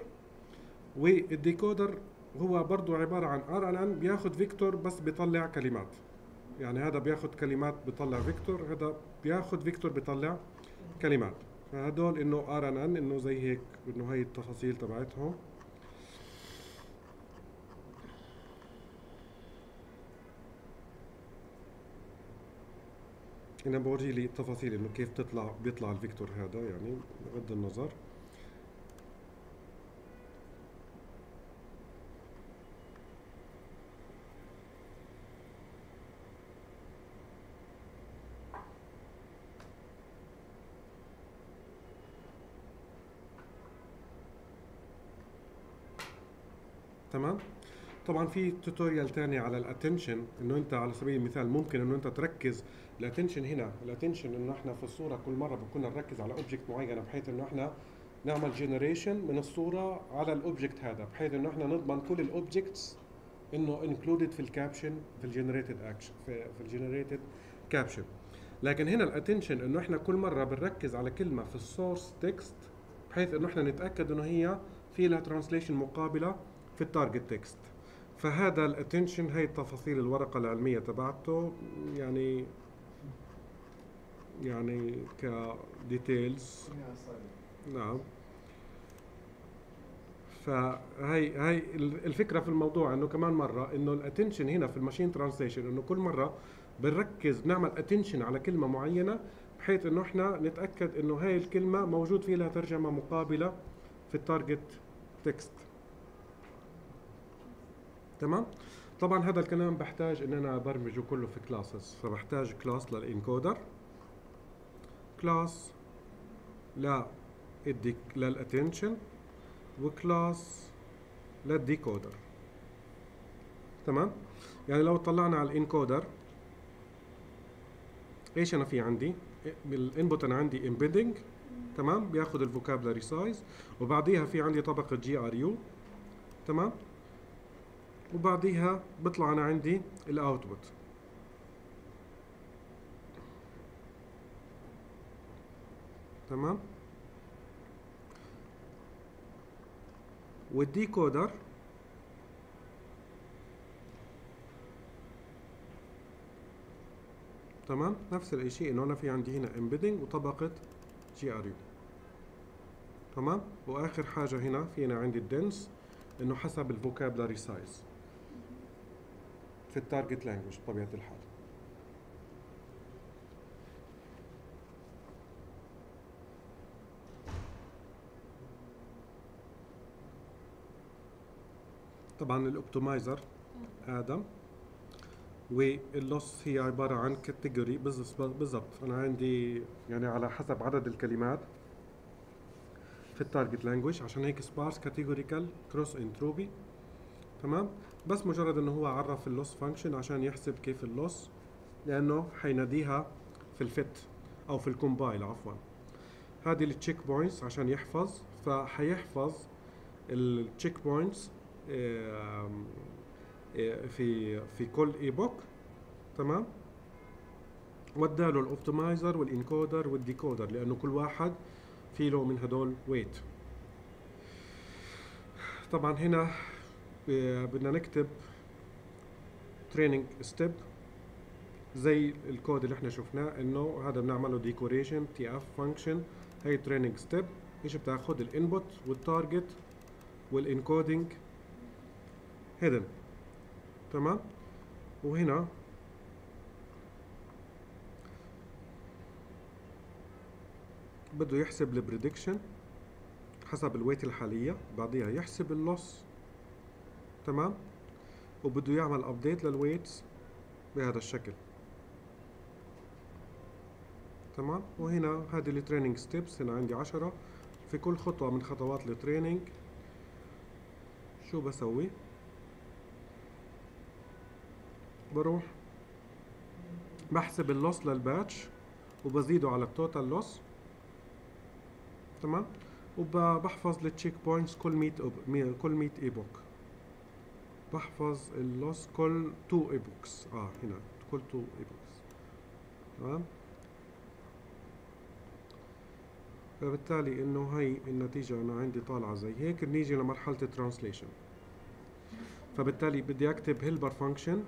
وال decoder هو برضو عبارة عن RNN بياخد vector بس بيطلع كلمات. يعني هذا بياخد كلمات بيطلع vector هذا بياخد vector بيطلع كلمات. فهدول إنه RNN إنه زي هيك إنه هي التفاصيل تبعتهم. هنا بورجي لي التفاصيل إنه كيف تطلع بيطلع الفيكتور هذا يعني بغض النظر تمام طبعا في tutorial تاني على ال attention إنه أنت على سبيل المثال ممكن إنه أنت تركز ال attention هنا. ال attention إنه إحنا في الصورة كل مرة بكون نركز على object معينة بحيث إنه إحنا نعمل generation من الصورة على ال object هذا بحيث إنه إحنا نضمن كل ال objects إنه included في ال caption في ال generated اكشن في, في ال generated caption لكن هنا ال attention إنه إحنا كل مرة بنركز على كلمة في ال source text بحيث إنه إحنا نتأكد إنه هي في لها translation مقابلة في ال target text فهذا ال attention هي تفاصيل الورقة العلمية تبعته يعني يعني ك details نعم. فهي هي الفكرة في الموضوع إنه كمان مرة إنه ال attention هنا في ال machine translation إنه كل مرة بنركز نعمل attention على كلمة معينة بحيث إنه إحنا نتأكد إنه هاي الكلمة موجود في لها ترجمة مقابلة في ال target text تمام؟ طبعا هذا الكلام بحتاج ان أنا ابرمجه كله في classes فبحتاج class لل encoder class لا الديك لل attention و class لل decoder تمام؟ يعني لو طلعنا على ال encoder إيش أنا في عندي؟ بال input أنا عندي embedding تمام؟ بياخذ ال vocabulary size وبعديها في عندي طبقة GRU تمام؟ وبعديها بيطلع أنا عندي ال output تمام؟ وال decoder تمام؟ نفس الشيء إنه أنا في عندي هنا embedding وطبقة GRU تمام؟ وآخر حاجة هنا في هنا عندي ال dense إنه حسب ال vocabulary size في ال target language بطبيعة الحال. طبعا ال optimizer Adam وال loss هي عبارة عن category بالضبط أنا عندي يعني على حسب عدد الكلمات في ال target language عشان هيك sparse categorical cross entropy تمام؟ بس مجرد إنه هو عرف ال loss function عشان يحسب كيف ال loss لأنه حيناديها في ال fit أو في ال compile عفوا. هذه ال checkpoints عشان يحفظ فحيحفظ ال checkpoints في في كل epoch تمام؟ وداله ال optimizer وال encoder وال decoder لأنه كل واحد في له من هدول weight طبعا هنا بدنا نكتب training step زي الكود اللي إحنا شفناه إنه هذا بنعمله decoration tf function هي training step إيش بتاخذ ال input وال target وال encoding hidden تمام؟ وهنا بده يحسب ال prediction حسب ال weight الحالية بعديها يحسب ال loss تمام؟ وبده يعمل update لل weights بهذا الشكل. تمام؟ وهنا هذه ال training steps هنا عندي عشرة. في كل خطوة من خطوات ال training شو بسوي؟ بروح بحسب ال loss لل batch وبزيده على ال total loss تمام؟ وبحفظ ال checkpoints كل 100 كل 100 epoch بحفظ ال loss كل 2 epochs آه هنا كل 2 epochs تمام؟ فبالتالي إنه هي النتيجة أنا عندي طالعة زي هيك نيجي لمرحلة ال translation فبالتالي بدي أكتب helper function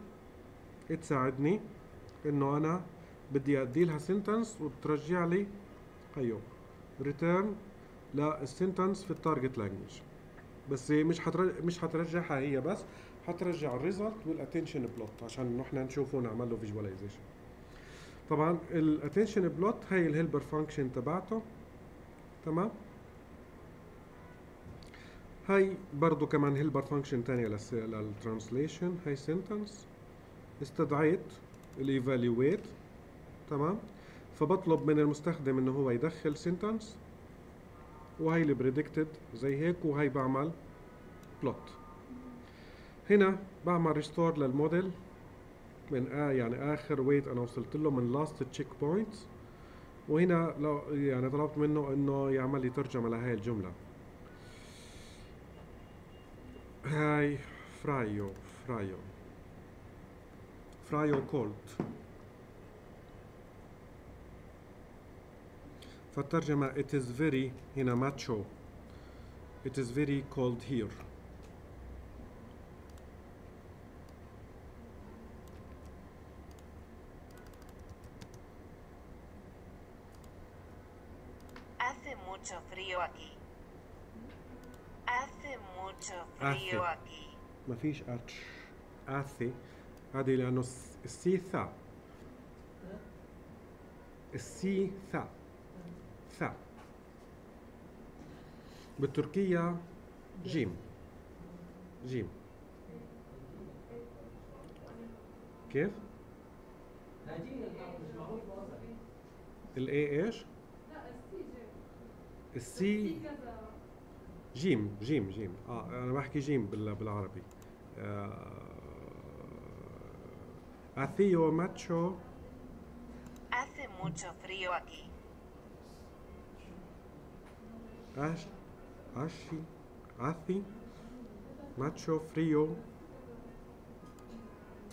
تساعدني إنه أنا بدي أدي لها sentence وترجع لي هيو return لل sentence في ال target language بس مش حترجع مش حترجعها هي بس. حترجع ال result وال attention plot عشان نحن نشوفه ونعمل له visualization طبعا ال attention plot هي ال helper function تبعته. تمام؟ هاي برضو كمان helper function تانية لل translation هاي sentence استدعيت ال evaluate تمام؟ فبطلب من المستخدم إنه هو يدخل sentence وهي اللي predicted زي هيك وهي بعمل بلوت هنا بعمل ريستور للموديل من آه يعني آخر ويت أنا وصلت له من لاست تشيك بوينت وهنا لو يعني طلبت منه إنه يعمل لي ترجمة لهي الجملة. هاي فرايو فرايو فرايو كولت فالترجمة it is very هنا macho. It is very cold here Hace mucho frío aquí. Hace. aquí. ما فيش آتش. اثي هذه لأنه الس- السي ثا. السي ثا. ثا. بالتركية جيم. جيم. كيف؟ الاي إيش؟ السي جيم. جيم جيم آه أنا بحكي جيم بال- بالعربي. آه Hace mucho؟ Hace mucho frío aquí. اش أشي hace؟ mucho frío؟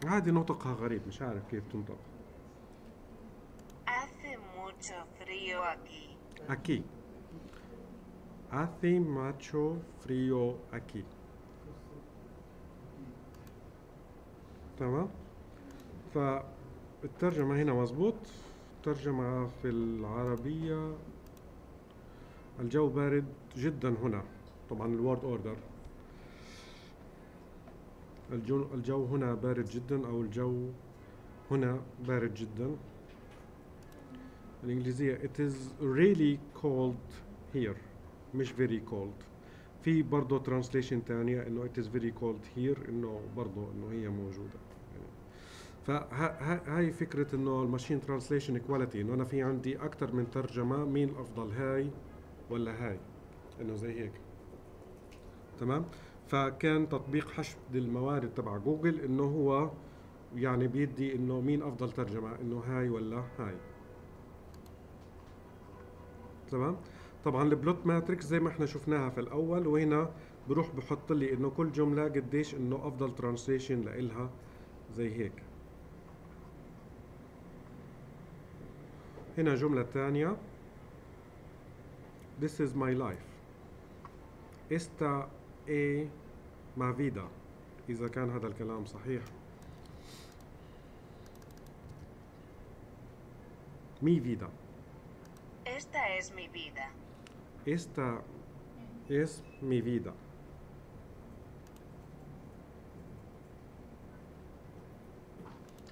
هذه نطقها غريب مش عارف كيف تنطق. Hace mucho frío aquí. aquí hace mucho frío aquí تمام فالترجمة هنا مزبوط الترجمة في العربية الجو بارد جدا هنا طبعا الورد اوردر الجو, الجو هنا بارد جدا أو الجو هنا بارد جدا الإنجليزية it is really cold here. مش very cold. في برضه translation تانية إنه it is very cold here إنه برضه إنه هي موجودة. فهاي فكرة إنه ال machine translation quality إنه أنا في عندي أكتر من ترجمة مين الأفضل هاي ولا هاي. إنه زي هيك. تمام؟ فكان تطبيق حشد الموارد تبع جوجل إنه هو يعني بيدي إنه مين أفضل ترجمة إنه هاي ولا هاي. تمام؟ طبعا ال BLEU metrics زي ما إحنا شفناها في الأول وهنا بروح بحط لي إنه كل جملة قديش إنه أفضل translation لإلها زي هيك. هنا جملة تانية. This is my life. Esta es mi vida. إذا كان هذا الكلام صحيح. Mi vida. Esta es mi vida. Esta es mi vida.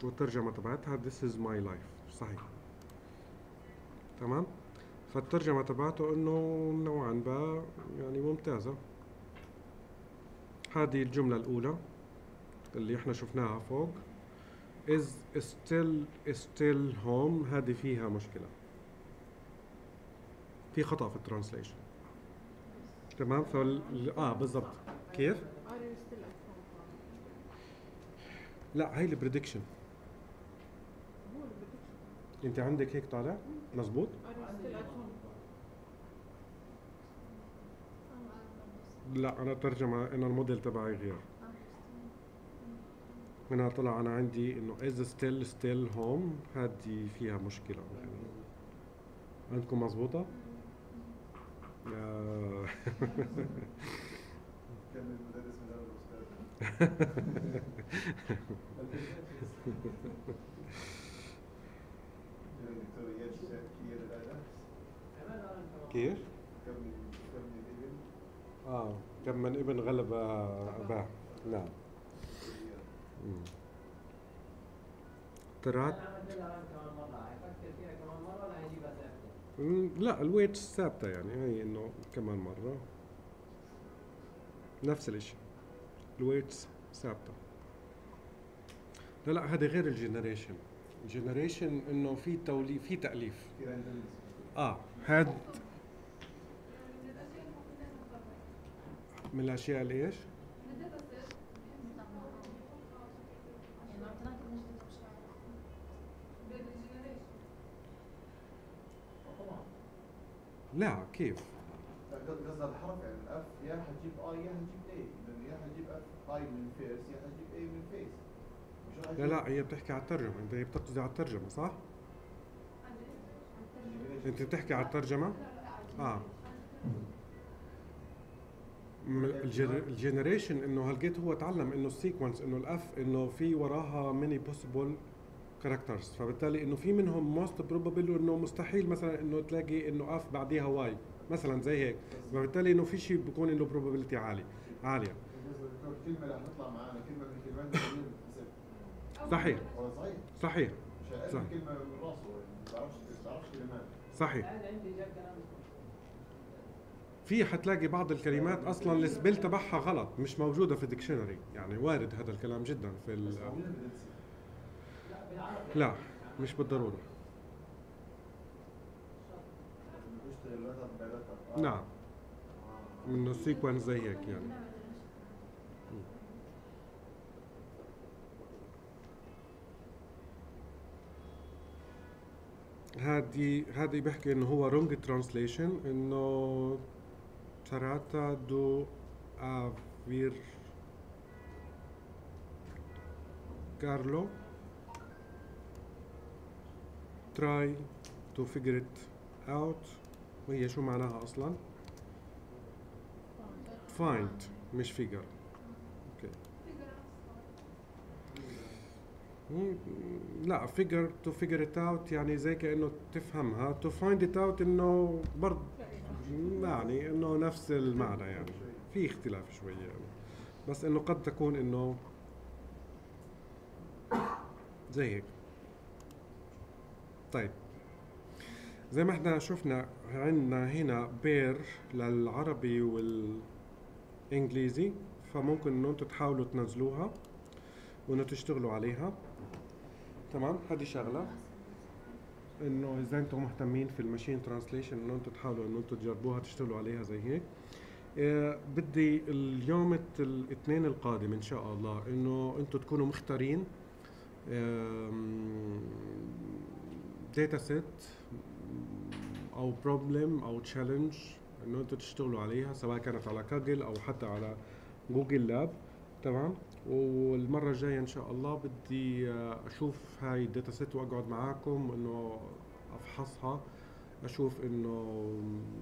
والترجمة تبعتها This is my life. صحيح تمام فالترجمة تبعته انه نوعا ما يعني ممتازة هذه الجملة الأولى اللي إحنا شفناها فوق is still still home هذه فيها مشكلة في خطأ في ال translation. تمام؟ فال آه بالضبط. كيف؟ لا هي ال prediction أنت عندك هيك طالع؟ مزبوط? لا أنا ترجمة أنا الموديل تبعي غير. هنا طلع أنا عندي إنه is still still home هذه فيها يعني عندكم مزبوطة؟ آه. كان المدرس من اول كيف؟ كم من كم من الابن آه كم من ابن غلب اباه نعم مم. لا ال weight ثابتة يعني هي إنه كمان مرة. نفس الإشي. ال weight ثابتة. لا لا هذا غير ال generation. ال generation إنه في توليف في عندنا آه هاد من الأشياء اللي إيش؟ لا كيف؟ قصد الحرف يعني الأف يا حتجيب آي يا حتجيب اي لأنه يا حتجيب أف آي من فيس يا حتجيب اي من فيس لا لا هي بتحكي على الترجمة أنت هي بتقصدي على الترجمة صح؟ أنت بتحكي على الترجمة؟ آه ال generation إنه هالجيت هو تعلم إنه ال sequence إنه ال F إنه في وراها many possible characters فبالتالي انه في منهم most probable انه مستحيل مثلا انه تلاقي انه F بعديها Y مثلا زي هيك فبالتالي انه في شيء بيكون له probability عالي عاليه معنا كلمه صحيح صحيح صحيح يعني صحيح في حتلاقي بعض الكلمات أصلا ال spell تبعها غلط مش موجوده في ال dictionary يعني وارد هذا الكلام جدا في ال... لا مش بلتر نعم. انه sequence زي هيك يعني. هادي هادي بيحكي إنه هو wrong translation إنه trata de averiguarlo. Try to figure it out. وهي شو معناها أصلا؟ Find. مش figure. مم، لا figure to figure it out يعني زي كأنه تفهمها. To find it out إنه برضه يعني إنه نفس المعنى يعني. في اختلاف شوية يعني. بس إنه قد تكون إنه زي هيك. طيب. زي ما إحنا شفنا عندنا هنا بير للعربي والإنجليزي فممكن إنه أنتم تحاولوا تنزلوها وإنه تشتغلوا عليها. تمام؟ هذه شغلة. إنه إذا أنتم مهتمين في ال machine translation إنه أنتم تحاولوا إنه أنتم تجربوها تشتغلوا عليها زي هيك. آه، بدي اليوم الاثنين القادم إن شاء الله إنه أنتم تكونوا مختارين data set أو problem أو challenge إنه أنتم تشتغلوا عليها سواء كانت على Kaggle أو حتى على Google Lab تمام؟ والمرة الجاية إن شاء الله بدي آه، أشوف هاي ال data set وأقعد معاكم إنه أفحصها أشوف إنه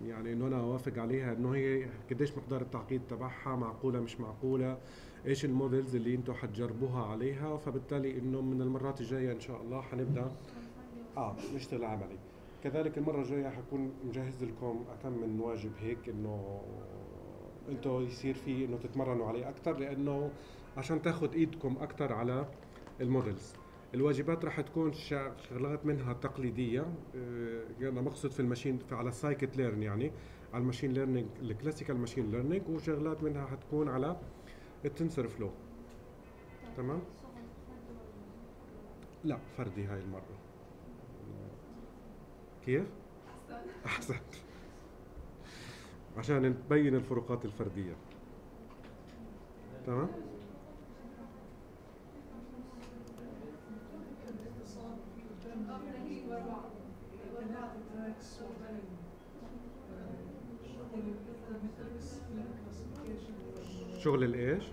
يعني إنه أنا أوافق عليها إنه هي قديش مقدار التعقيد تبعها معقولة مش معقولة إيش ال models اللي أنتم حتجربوها عليها فبالتالي إنه من المرات الجاية إن شاء الله حنبدأ آه نشتغل عملي كذلك المرة الجاية حكون مجهز لكم كم من واجب هيك إنه أنتم يصير في إنه تتمرنوا عليه أكثر لأنه عشان تاخذ إيدكم أكثر على ال models الواجبات راح تكون شغلات منها تقليدية آه، أنا مقصد في ال machine في على ال scikit-learn يعني على ال machine learning ال classical machine learning وشغلات منها حتكون على ال TensorFlow تمام؟ لا فردي هاي المرة. كيف؟ احسن عشان تبين الفروقات الفردية. تمام؟ شغل الإيش؟